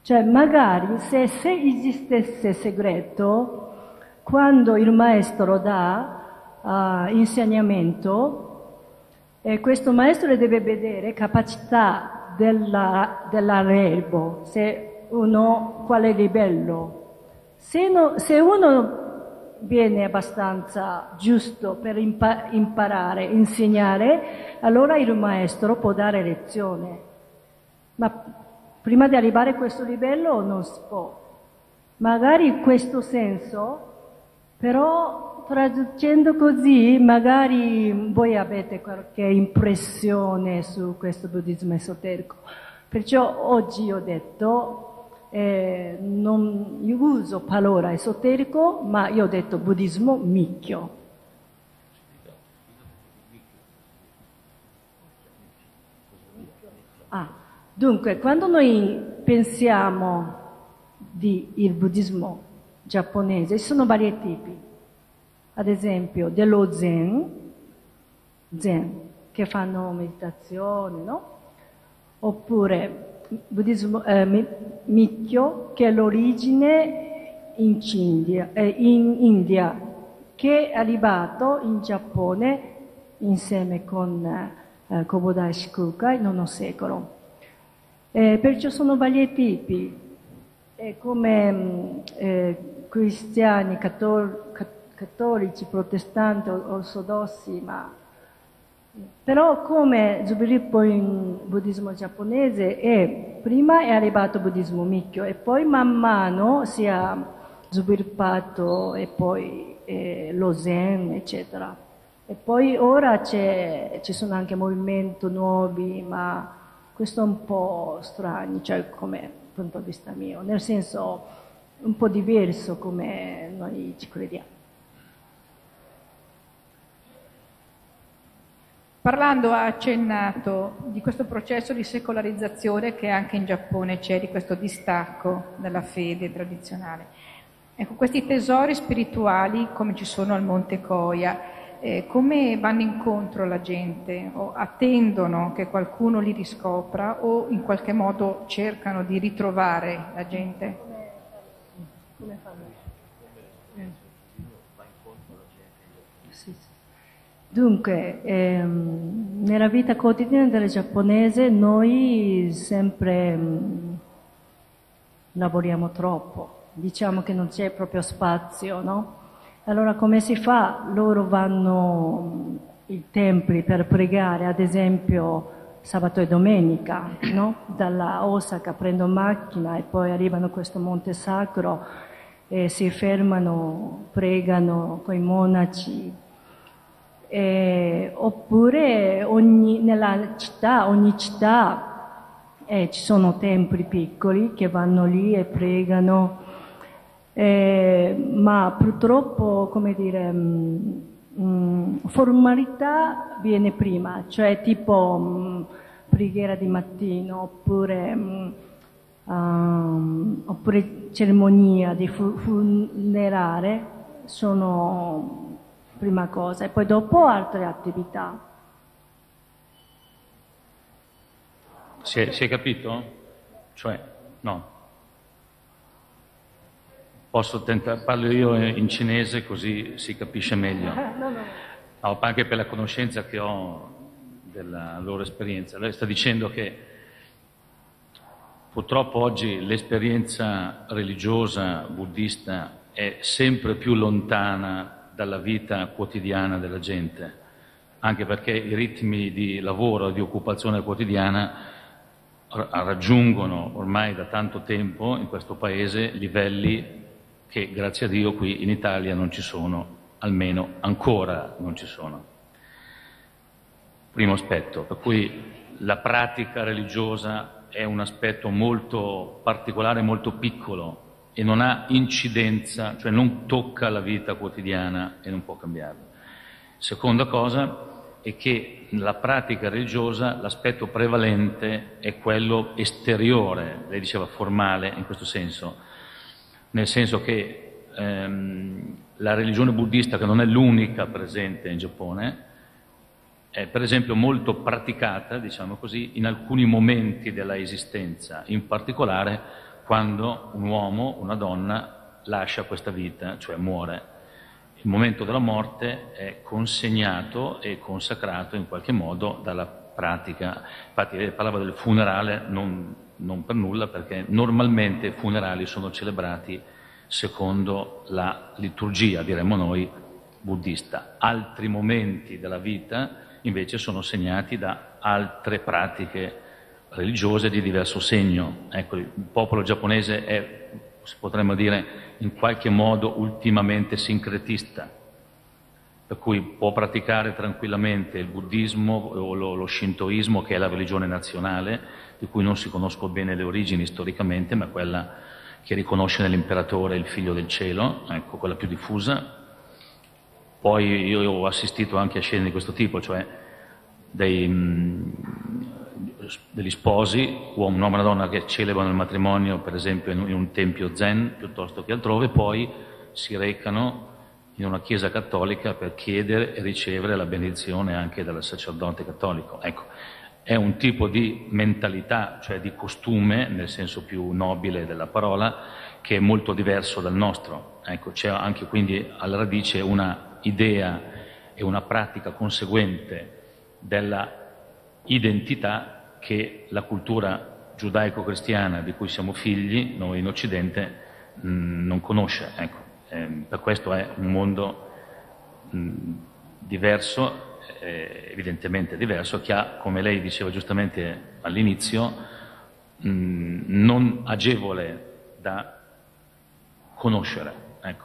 Cioè magari se, se esistesse segreto, quando il maestro dà uh, insegnamento, e questo maestro deve vedere capacità della, dell'albergo, se uno, quale livello. Se, no, se uno viene abbastanza giusto per impa- imparare, insegnare, allora il maestro può dare lezione. Ma prima di arrivare a questo livello non si può. Magari in questo senso, però traducendo così magari voi avete qualche impressione su questo buddismo esoterico. Perciò oggi ho detto, eh, non io uso parola esoterico, ma io ho detto buddismo micchio. Ah, dunque, quando noi pensiamo di il buddismo giapponese, ci sono vari tipi. Ad esempio, dello zen, zen, che fanno meditazione, no? Oppure buddismo eh, Mikyo, che è l'origine in India, eh, in India, che è arrivato in Giappone insieme con eh, Kobodai Shikukai nel secolo. Eh, perciò sono vari tipi, eh, come eh, cristiani, cattol- cattolici, protestanti, ortodossi, ma però come sviluppo in buddismo giapponese è, prima è arrivato il buddismo Mikyo e poi man mano si è sviluppato e poi eh, lo Zen, eccetera. E poi ora ci sono anche movimenti nuovi, ma questo è un po' strano, cioè come punto di vista mio, nel senso un po' diverso come noi ci crediamo. Parlando ha accennato di questo processo di secolarizzazione che anche in Giappone c'è, di questo distacco dalla fede tradizionale. Ecco, questi tesori spirituali, come ci sono al Monte Coia, eh, come vanno incontro alla gente? O attendono che qualcuno li riscopra o in qualche modo cercano di ritrovare la gente? Come fanno? Dunque, ehm, nella vita quotidiana del giapponese noi sempre mh, lavoriamo troppo, diciamo che non c'è proprio spazio, no? Allora come si fa? Loro vanno ai templi per pregare, ad esempio sabato e domenica, no? Dalla Osaka prendono macchina e poi arrivano a questo monte sacro e si fermano, pregano con i monaci eh, oppure ogni, nella città, ogni città eh, ci sono templi piccoli che vanno lì e pregano, eh, ma purtroppo, come dire, mh, mm, mh, mm, formalità viene prima, cioè tipo mh, mm, preghiera di mattino oppure, um, oppure cerimonia di fu- funerare sono prima cosa, e poi dopo altre attività. Si è, si è capito? Cioè, no. Posso tentare, parlo io in cinese così si capisce meglio. no, no. no, anche per la conoscenza che ho della loro esperienza. Lei sta dicendo che purtroppo oggi l'esperienza religiosa buddista è sempre più lontana dalla vita quotidiana della gente, anche perché i ritmi di lavoro e di occupazione quotidiana raggiungono ormai da tanto tempo in questo Paese livelli che grazie a Dio qui in Italia non ci sono, almeno ancora non ci sono. Primo aspetto, per cui la pratica religiosa è un aspetto molto particolare, molto piccolo e non ha incidenza, cioè non tocca la vita quotidiana e non può cambiarla. Seconda cosa è che nella pratica religiosa l'aspetto prevalente è quello esteriore, lei diceva formale in questo senso, nel senso che ehm, la religione buddista, che non è l'unica presente in Giappone, è per esempio molto praticata, diciamo così, in alcuni momenti della esistenza, in particolare quando un uomo, una donna lascia questa vita, cioè muore. Il momento della morte è consegnato e consacrato in qualche modo dalla pratica. Infatti lei parlava del funerale non, non per nulla perché normalmente i funerali sono celebrati secondo la liturgia, diremmo noi, buddista. Altri momenti della vita invece sono segnati da altre pratiche religiose di diverso segno. Ecco, il popolo giapponese è, potremmo dire, in qualche modo ultimamente sincretista. per cui può praticare tranquillamente il buddismo o lo, lo shintoismo, che è la religione nazionale, di cui non si conoscono bene le origini storicamente, ma quella che riconosce nell'imperatore il figlio del cielo, ecco, quella più diffusa. Poi io ho assistito anche a scene di questo tipo, cioè dei, degli sposi, un uomo e donna che celebrano il matrimonio, per esempio in un tempio zen piuttosto che altrove, poi si recano in una chiesa cattolica per chiedere e ricevere la benedizione anche dal sacerdote cattolico. Ecco, è un tipo di mentalità, cioè di costume, nel senso più nobile della parola, che è molto diverso dal nostro. Ecco, c'è anche quindi alla radice una idea e una pratica conseguente della identità che la cultura giudaico-cristiana di cui siamo figli, noi in Occidente, mh, non conosce. Ecco, eh, per questo è un mondo mh, diverso, eh, evidentemente diverso, che ha, come lei diceva giustamente all'inizio, mh, non agevole da conoscere. Ecco.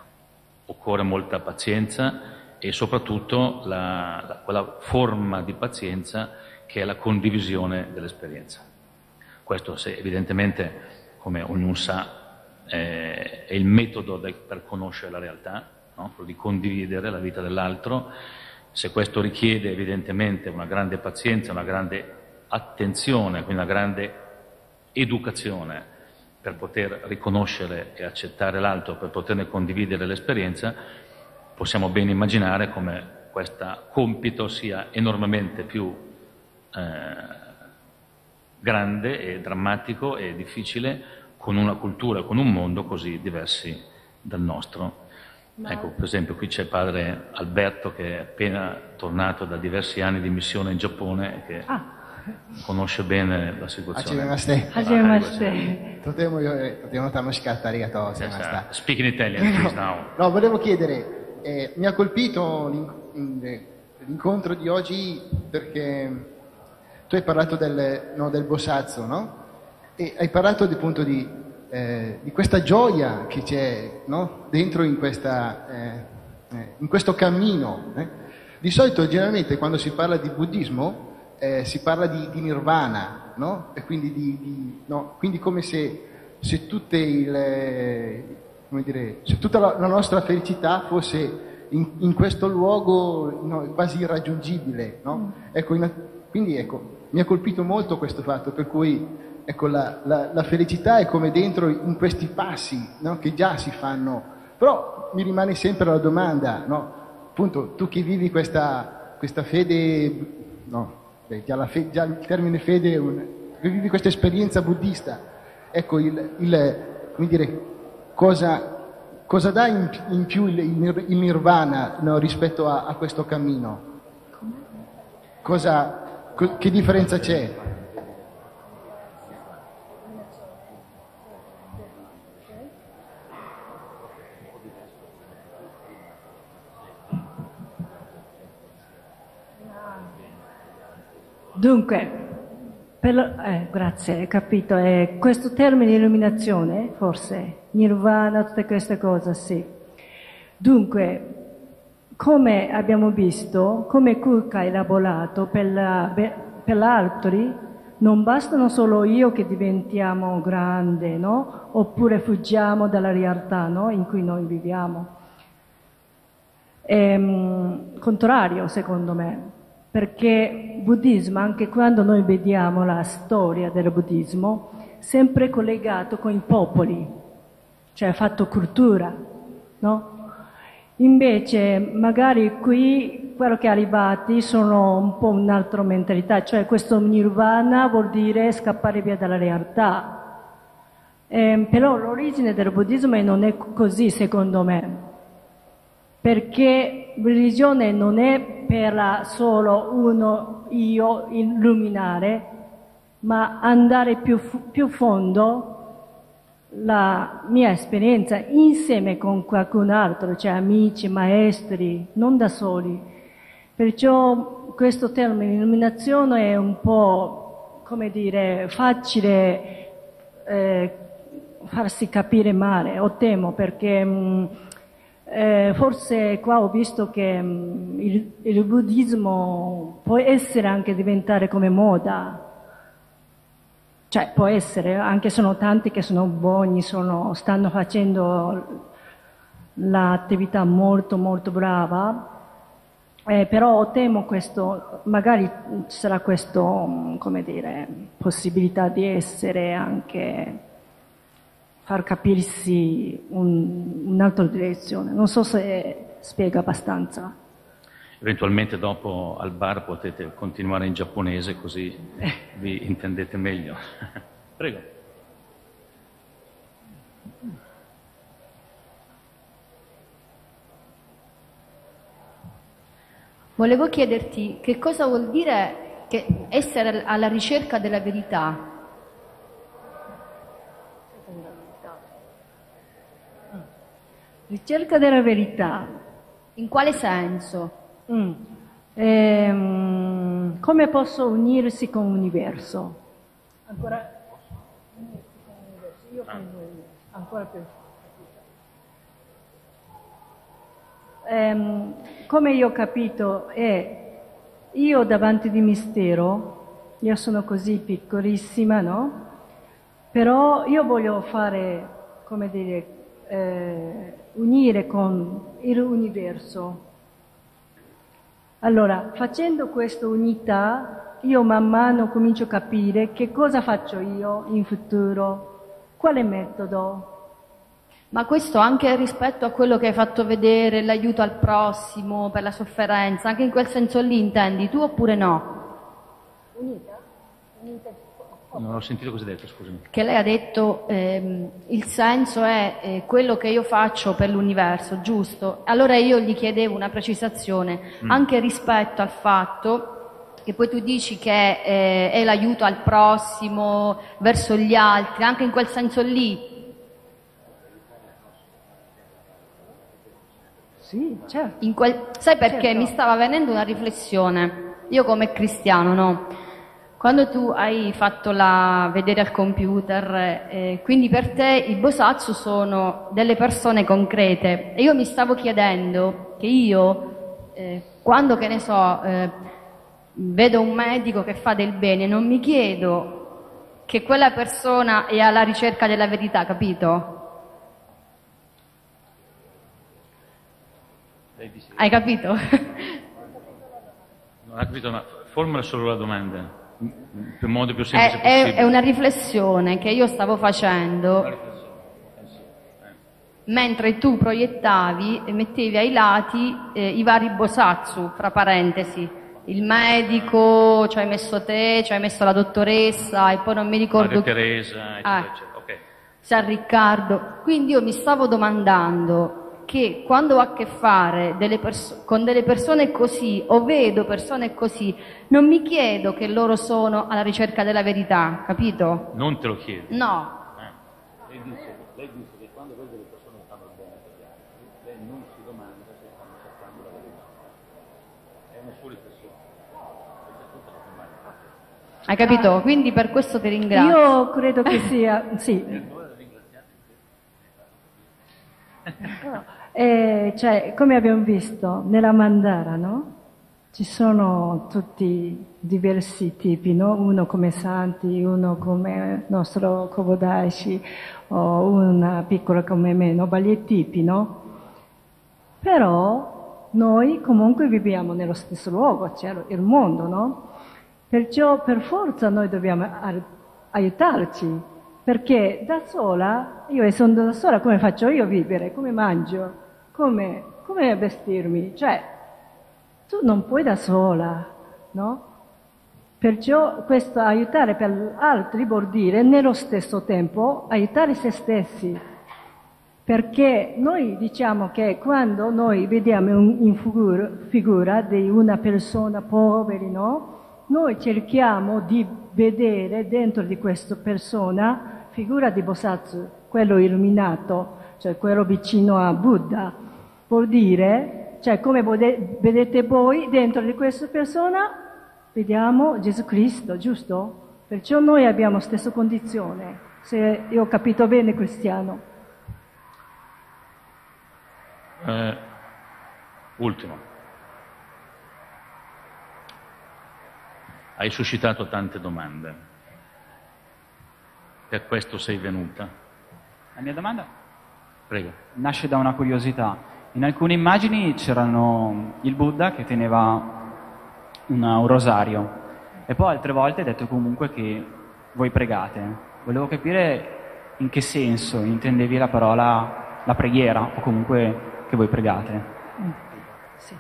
Occorre molta pazienza e soprattutto la, la, quella forma di pazienza che è la condivisione dell'esperienza. Questo se, evidentemente, come ognuno sa, è il metodo per conoscere la realtà, no? quello di condividere la vita dell'altro. Se questo richiede evidentemente una grande pazienza, una grande attenzione, quindi una grande educazione per poter riconoscere e accettare l'altro, per poterne condividere l'esperienza, possiamo ben immaginare come questo compito sia enormemente più eh, grande e drammatico e difficile con una cultura, con un mondo così diversi dal nostro. Ma... Ecco, per esempio, qui c'è padre Alberto che è appena tornato da diversi anni di missione in Giappone e che ah. conosce bene la situazione. Hajimemashite. Hajimemashite. Hajimemashite. Speak in Italian, please now. No, volevo chiedere, eh, mi ha colpito eh, l'incontro di oggi perché tu hai parlato del, no, del Bosazzo, no? E hai parlato appunto di, eh, di questa gioia che c'è no? dentro in, questa, eh, eh, in, questo cammino. eh. Di solito, generalmente, quando si parla di buddismo, eh, si parla di, di nirvana, no? E quindi, di, no? quindi come se, se, tutte il, come dire, se tutta la, la, nostra felicità fosse in, in questo luogo quasi irraggiungibile. No? Ecco, in, quindi ecco, mi ha colpito molto questo fatto, per cui ecco, la, la, la, felicità è come dentro in questi passi no? che già si fanno. Però mi rimane sempre la domanda, no? appunto, tu che vivi questa, questa fede, no, beh, già, fe, già, il termine fede, un, che vivi questa esperienza buddista, ecco, il, il, come dire, cosa, cosa dà in, in più il, il nirvana rispetto a, a, questo cammino? Cosa, che differenza c'è? Dunque, per, eh, grazie, hai capito. Eh, questo termine illuminazione, forse, nirvana, tutte queste cose, sì. Dunque, come abbiamo visto, come Kuka ha elaborato per, la, per l'altri, non bastano solo io che diventiamo grande, no? Oppure fuggiamo dalla realtà no? in cui noi viviamo. Ehm, contrario, secondo me, perché buddismo, anche quando noi vediamo la storia del buddismo, sempre collegato con i popoli, cioè ha fatto cultura, no? Invece magari qui quello che è arrivati sono un po' un'altra mentalità, cioè questo nirvana vuol dire scappare via dalla realtà. Eh, però l'origine del buddismo non è così secondo me, perché religione non è per solo uno, io, illuminare, ma andare più, più fondo la mia esperienza insieme con qualcun altro, cioè amici, maestri, non da soli. Perciò questo termine illuminazione è un po', come dire, facile eh, farsi capire male, o temo, perché mh, eh, forse qua ho visto che mm, il, il buddismo può essere anche diventare come moda. Cioè, può essere, anche sono tanti che sono buoni, sono, stanno facendo l'attività molto molto brava, eh, però temo questo, magari ci sarà questa, dire, possibilità di essere anche, far capirsi un, un'altra direzione. Non so se spiega abbastanza. Eventualmente dopo al bar potete continuare in giapponese così vi intendete meglio. Prego. Volevo chiederti che cosa vuol dire essere alla ricerca della verità. Ricerca della verità. In quale senso? Mm. Ehm, come posso unirsi con l'universo? Ancora unirsi con l'universo. Io con l'universo. Ancora più. Ehm, come io ho capito è io davanti di mistero, io sono così piccolissima, no? Però io voglio fare, come dire, eh, unire con l'universo. Allora, facendo questa unità, io man mano comincio a capire che cosa faccio io in futuro, quale metodo, ma questo anche rispetto a quello che hai fatto vedere, l'aiuto al prossimo per la sofferenza, anche in quel senso lì intendi tu oppure no? Unita? Unita. Non ho sentito cosa hai detto, scusami. Che lei ha detto ehm, il senso è eh, quello che io faccio per l'universo, giusto? Allora io gli chiedevo una precisazione mm. anche rispetto al fatto che poi tu dici che eh, è l'aiuto al prossimo, verso gli altri, anche in quel senso lì Sì, certo. Quel... Sai perché certo. mi stava venendo una riflessione, io come cristiano, no? Quando tu hai fatto la vedere al computer, eh, quindi per te i bosatsu sono delle persone concrete e io mi stavo chiedendo che io, eh, quando che ne so, eh, vedo un medico che fa del bene, non mi chiedo che quella persona è alla ricerca della verità, capito? Hai capito? Non ha capito, ma formula solo la domanda, in modo più semplice è, possibile. È una riflessione che io stavo facendo eh mentre tu proiettavi e mettevi ai lati eh, i vari bosatsu, fra parentesi, il medico, ci hai messo te, ci hai messo la dottoressa e poi non mi ricordo... Maria Teresa, eccetera, ah, eccetera. Okay. San Riccardo. Quindi io mi stavo domandando che quando ho a che fare delle con delle persone così o vedo persone così, non mi chiedo che loro sono alla ricerca della verità, capito? Non te lo chiedo. No. Eh. Lei, dice, lei, dice, che quando vede le persone che fanno bene per gli altri, lei non si domanda se stanno cercando la verità. È una sua riflessione. Hai capito? Quindi per questo ti ringrazio. Io credo che sia, sì. E cioè, come abbiamo visto nella mandara, no? Ci sono tutti diversi tipi, no? Uno come Santi, uno come nostro Kobodashi, o una piccola come me, no? Vari tipi, no? Però noi comunque viviamo nello stesso luogo, cioè il mondo, no? Perciò per forza noi dobbiamo aiutarci, perché da sola, io essendo da sola, come faccio io a vivere? Come mangio? come, come vestirmi? Cioè, tu non puoi da sola, no? Perciò questo aiutare per altri vuol dire nello stesso tempo aiutare se stessi. Perché noi diciamo che quando noi vediamo in figura, figura di una persona povera, no? Noi cerchiamo di vedere dentro di questa persona figura di Bosatsu, quello illuminato, cioè quello vicino a Buddha. Vuol dire, cioè come vedete voi, dentro di questa persona vediamo Gesù Cristo, giusto? Perciò noi abbiamo la stessa condizione, se io ho capito bene cristiano. Eh, ultimo. Hai suscitato tante domande. Per questo sei venuta. La mia domanda Prego. nasce da una curiosità. In alcune immagini c'erano il Buddha che teneva una- un rosario e poi altre volte hai detto comunque che voi pregate. Volevo capire in che senso intendevi la parola la preghiera o comunque che voi pregate. Sì.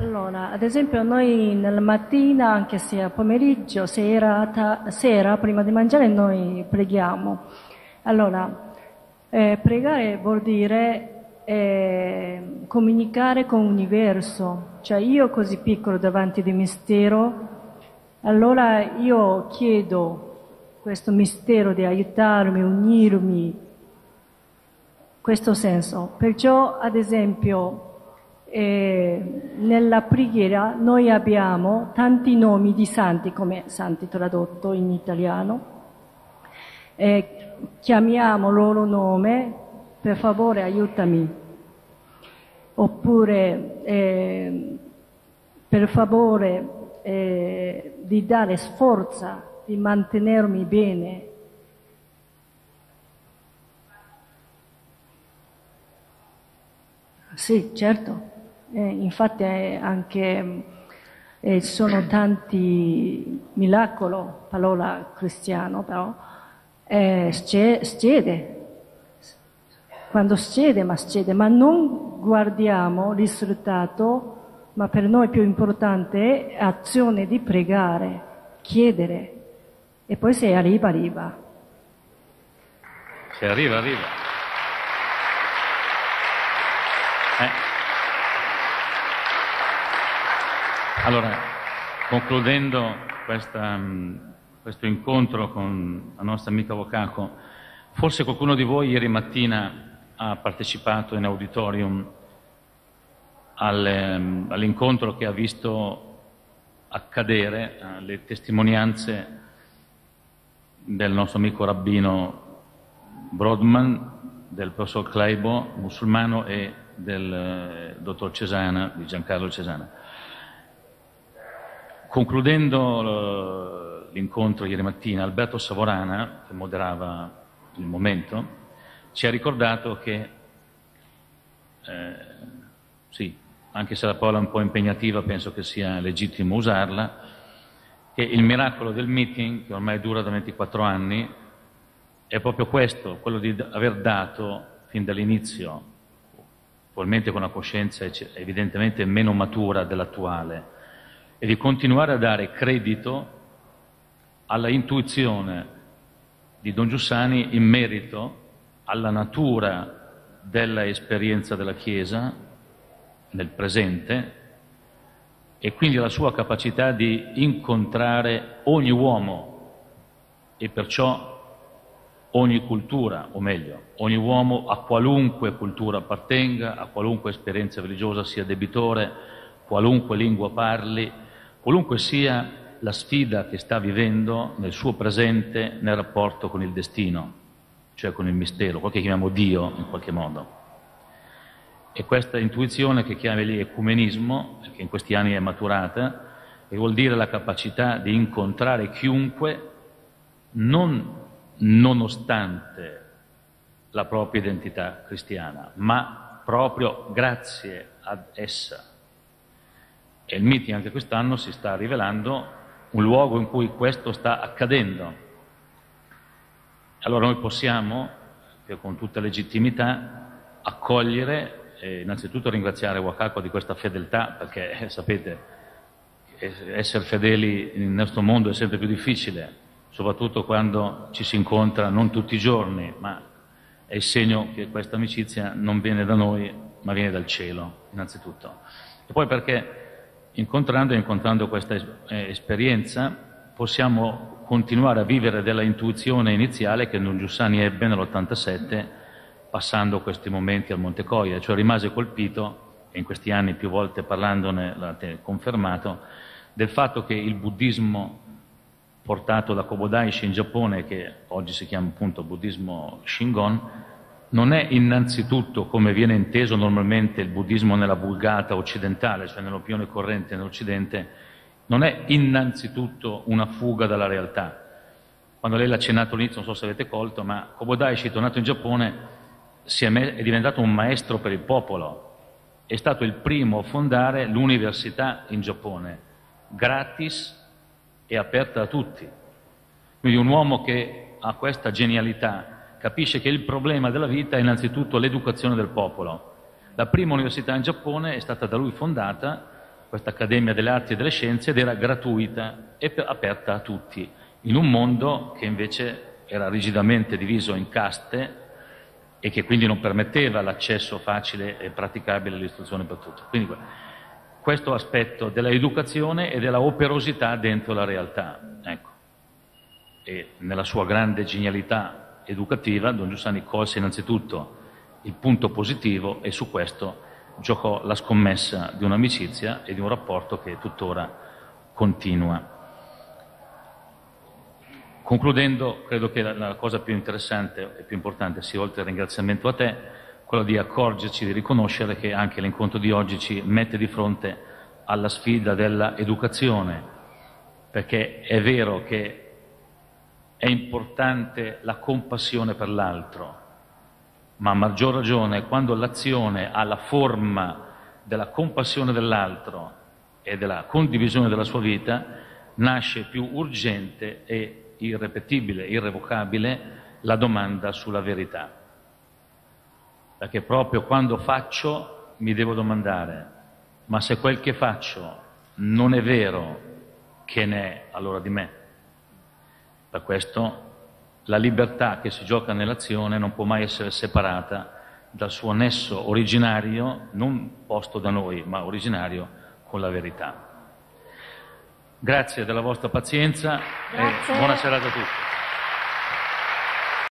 Allora, ad esempio noi nella mattina, anche se a pomeriggio, sera, ta- sera, prima di mangiare noi preghiamo. Allora, eh, pregare vuol dire eh, comunicare con l'universo, cioè io così piccolo davanti di mistero, allora io chiedo questo mistero di aiutarmi, unirmi, questo senso. Perciò, ad esempio, eh, nella preghiera noi abbiamo tanti nomi di santi, come santi tradotto in italiano, eh, chiamiamo loro nome, per favore aiutami, oppure eh, per favore eh, di dare sforza, di mantenermi bene. Sì, certo. Eh, infatti eh, anche eh, ci sono tanti miracoli, parola cristiano però, eh, succede. Quando succede, ma succede, ma non guardiamo il risultato, ma per noi più importante è azione di pregare, chiedere, e poi se arriva, arriva. Se arriva, arriva. Allora, concludendo questa, mh, questo incontro con la nostra amica Vocaco, forse qualcuno di voi ieri mattina ha partecipato in auditorium ehm, all'incontro che ha visto accadere eh, le testimonianze del nostro amico rabbino Brodman, del professor Kleibo, musulmano, e del eh, dottor Cesana, di Giancarlo Cesana. Concludendo eh, l'incontro ieri mattina, Alberto Savorana, che moderava il momento, ci ha ricordato che, eh, sì, anche se la parola è un po' impegnativa, penso che sia legittimo usarla, che il miracolo del meeting, che ormai dura da 24 anni, è proprio questo, quello di aver dato fin dall'inizio, probabilmente con una coscienza evidentemente meno matura dell'attuale, e di continuare a dare credito alla intuizione di Don Giussani in merito alla natura dell'esperienza della Chiesa nel presente e quindi alla sua capacità di incontrare ogni uomo e perciò ogni cultura, o meglio, ogni uomo a qualunque cultura appartenga, a qualunque esperienza religiosa sia debitore, qualunque lingua parli, qualunque sia la sfida che sta vivendo nel suo presente nel rapporto con il destino, cioè con il mistero, quello che chiamiamo Dio in qualche modo. E questa intuizione che chiama lì ecumenismo, che in questi anni è maturata, e vuol dire la capacità di incontrare chiunque non nonostante la propria identità cristiana, ma proprio grazie ad essa. E il meeting anche quest'anno si sta rivelando un luogo in cui questo sta accadendo. Allora noi possiamo, con tutta legittimità, accogliere e innanzitutto ringraziare Wakako di questa fedeltà, perché eh, sapete, essere fedeli nel nostro mondo è sempre più difficile, soprattutto quando ci si incontra non tutti i giorni, ma è il segno che questa amicizia non viene da noi, ma viene dal cielo, innanzitutto. E poi perché incontrando e incontrando questa es- eh, esperienza possiamo continuare a vivere della intuizione iniziale che Don Giussani ebbe nell'87 passando questi momenti al Monte Coia, cioè rimase colpito, e in questi anni più volte parlandone l'ha confermato, del fatto che il buddismo portato da Kobodaishi in Giappone, che oggi si chiama appunto buddismo Shingon, non è innanzitutto, come viene inteso normalmente il buddismo nella vulgata occidentale, cioè nell'opinione corrente nell'Occidente, non è innanzitutto una fuga dalla realtà. Quando lei l'ha accennato all'inizio, non so se avete colto, ma Kobodaishi, tornato in Giappone, è, me- è diventato un maestro per il popolo. È stato il primo a fondare l'università in Giappone, gratis e aperta a tutti. Quindi un uomo che ha questa genialità capisce che il problema della vita è innanzitutto l'educazione del popolo. La prima università in Giappone è stata da lui fondata, questa Accademia delle Arti e delle Scienze, ed era gratuita e aperta a tutti, in un mondo che invece era rigidamente diviso in caste e che quindi non permetteva l'accesso facile e praticabile all'istruzione per tutti. Quindi questo aspetto dell'educazione e della operosità dentro la realtà. Ecco. E nella sua grande genialità educativa, Don Giussani colse innanzitutto il punto positivo e su questo giocò la scommessa di un'amicizia e di un rapporto che tuttora continua. Concludendo, credo che la, cosa più interessante e più importante sia, oltre al ringraziamento a te, quello di accorgerci, di riconoscere che anche l'incontro di oggi ci mette di fronte alla sfida dell'educazione, perché è vero che è importante la compassione per l'altro, ma a maggior ragione quando l'azione ha la forma della compassione dell'altro e della condivisione della sua vita, nasce più urgente e irrepetibile, irrevocabile la domanda sulla verità. Perché proprio quando faccio mi devo domandare, ma se quel che faccio non è vero, che ne è allora di me? Per questo la libertà che si gioca nell'azione non può mai essere separata dal suo nesso originario, non posto da noi, ma originario con la verità. Grazie della vostra pazienza Grazie. e buona serata a tutti.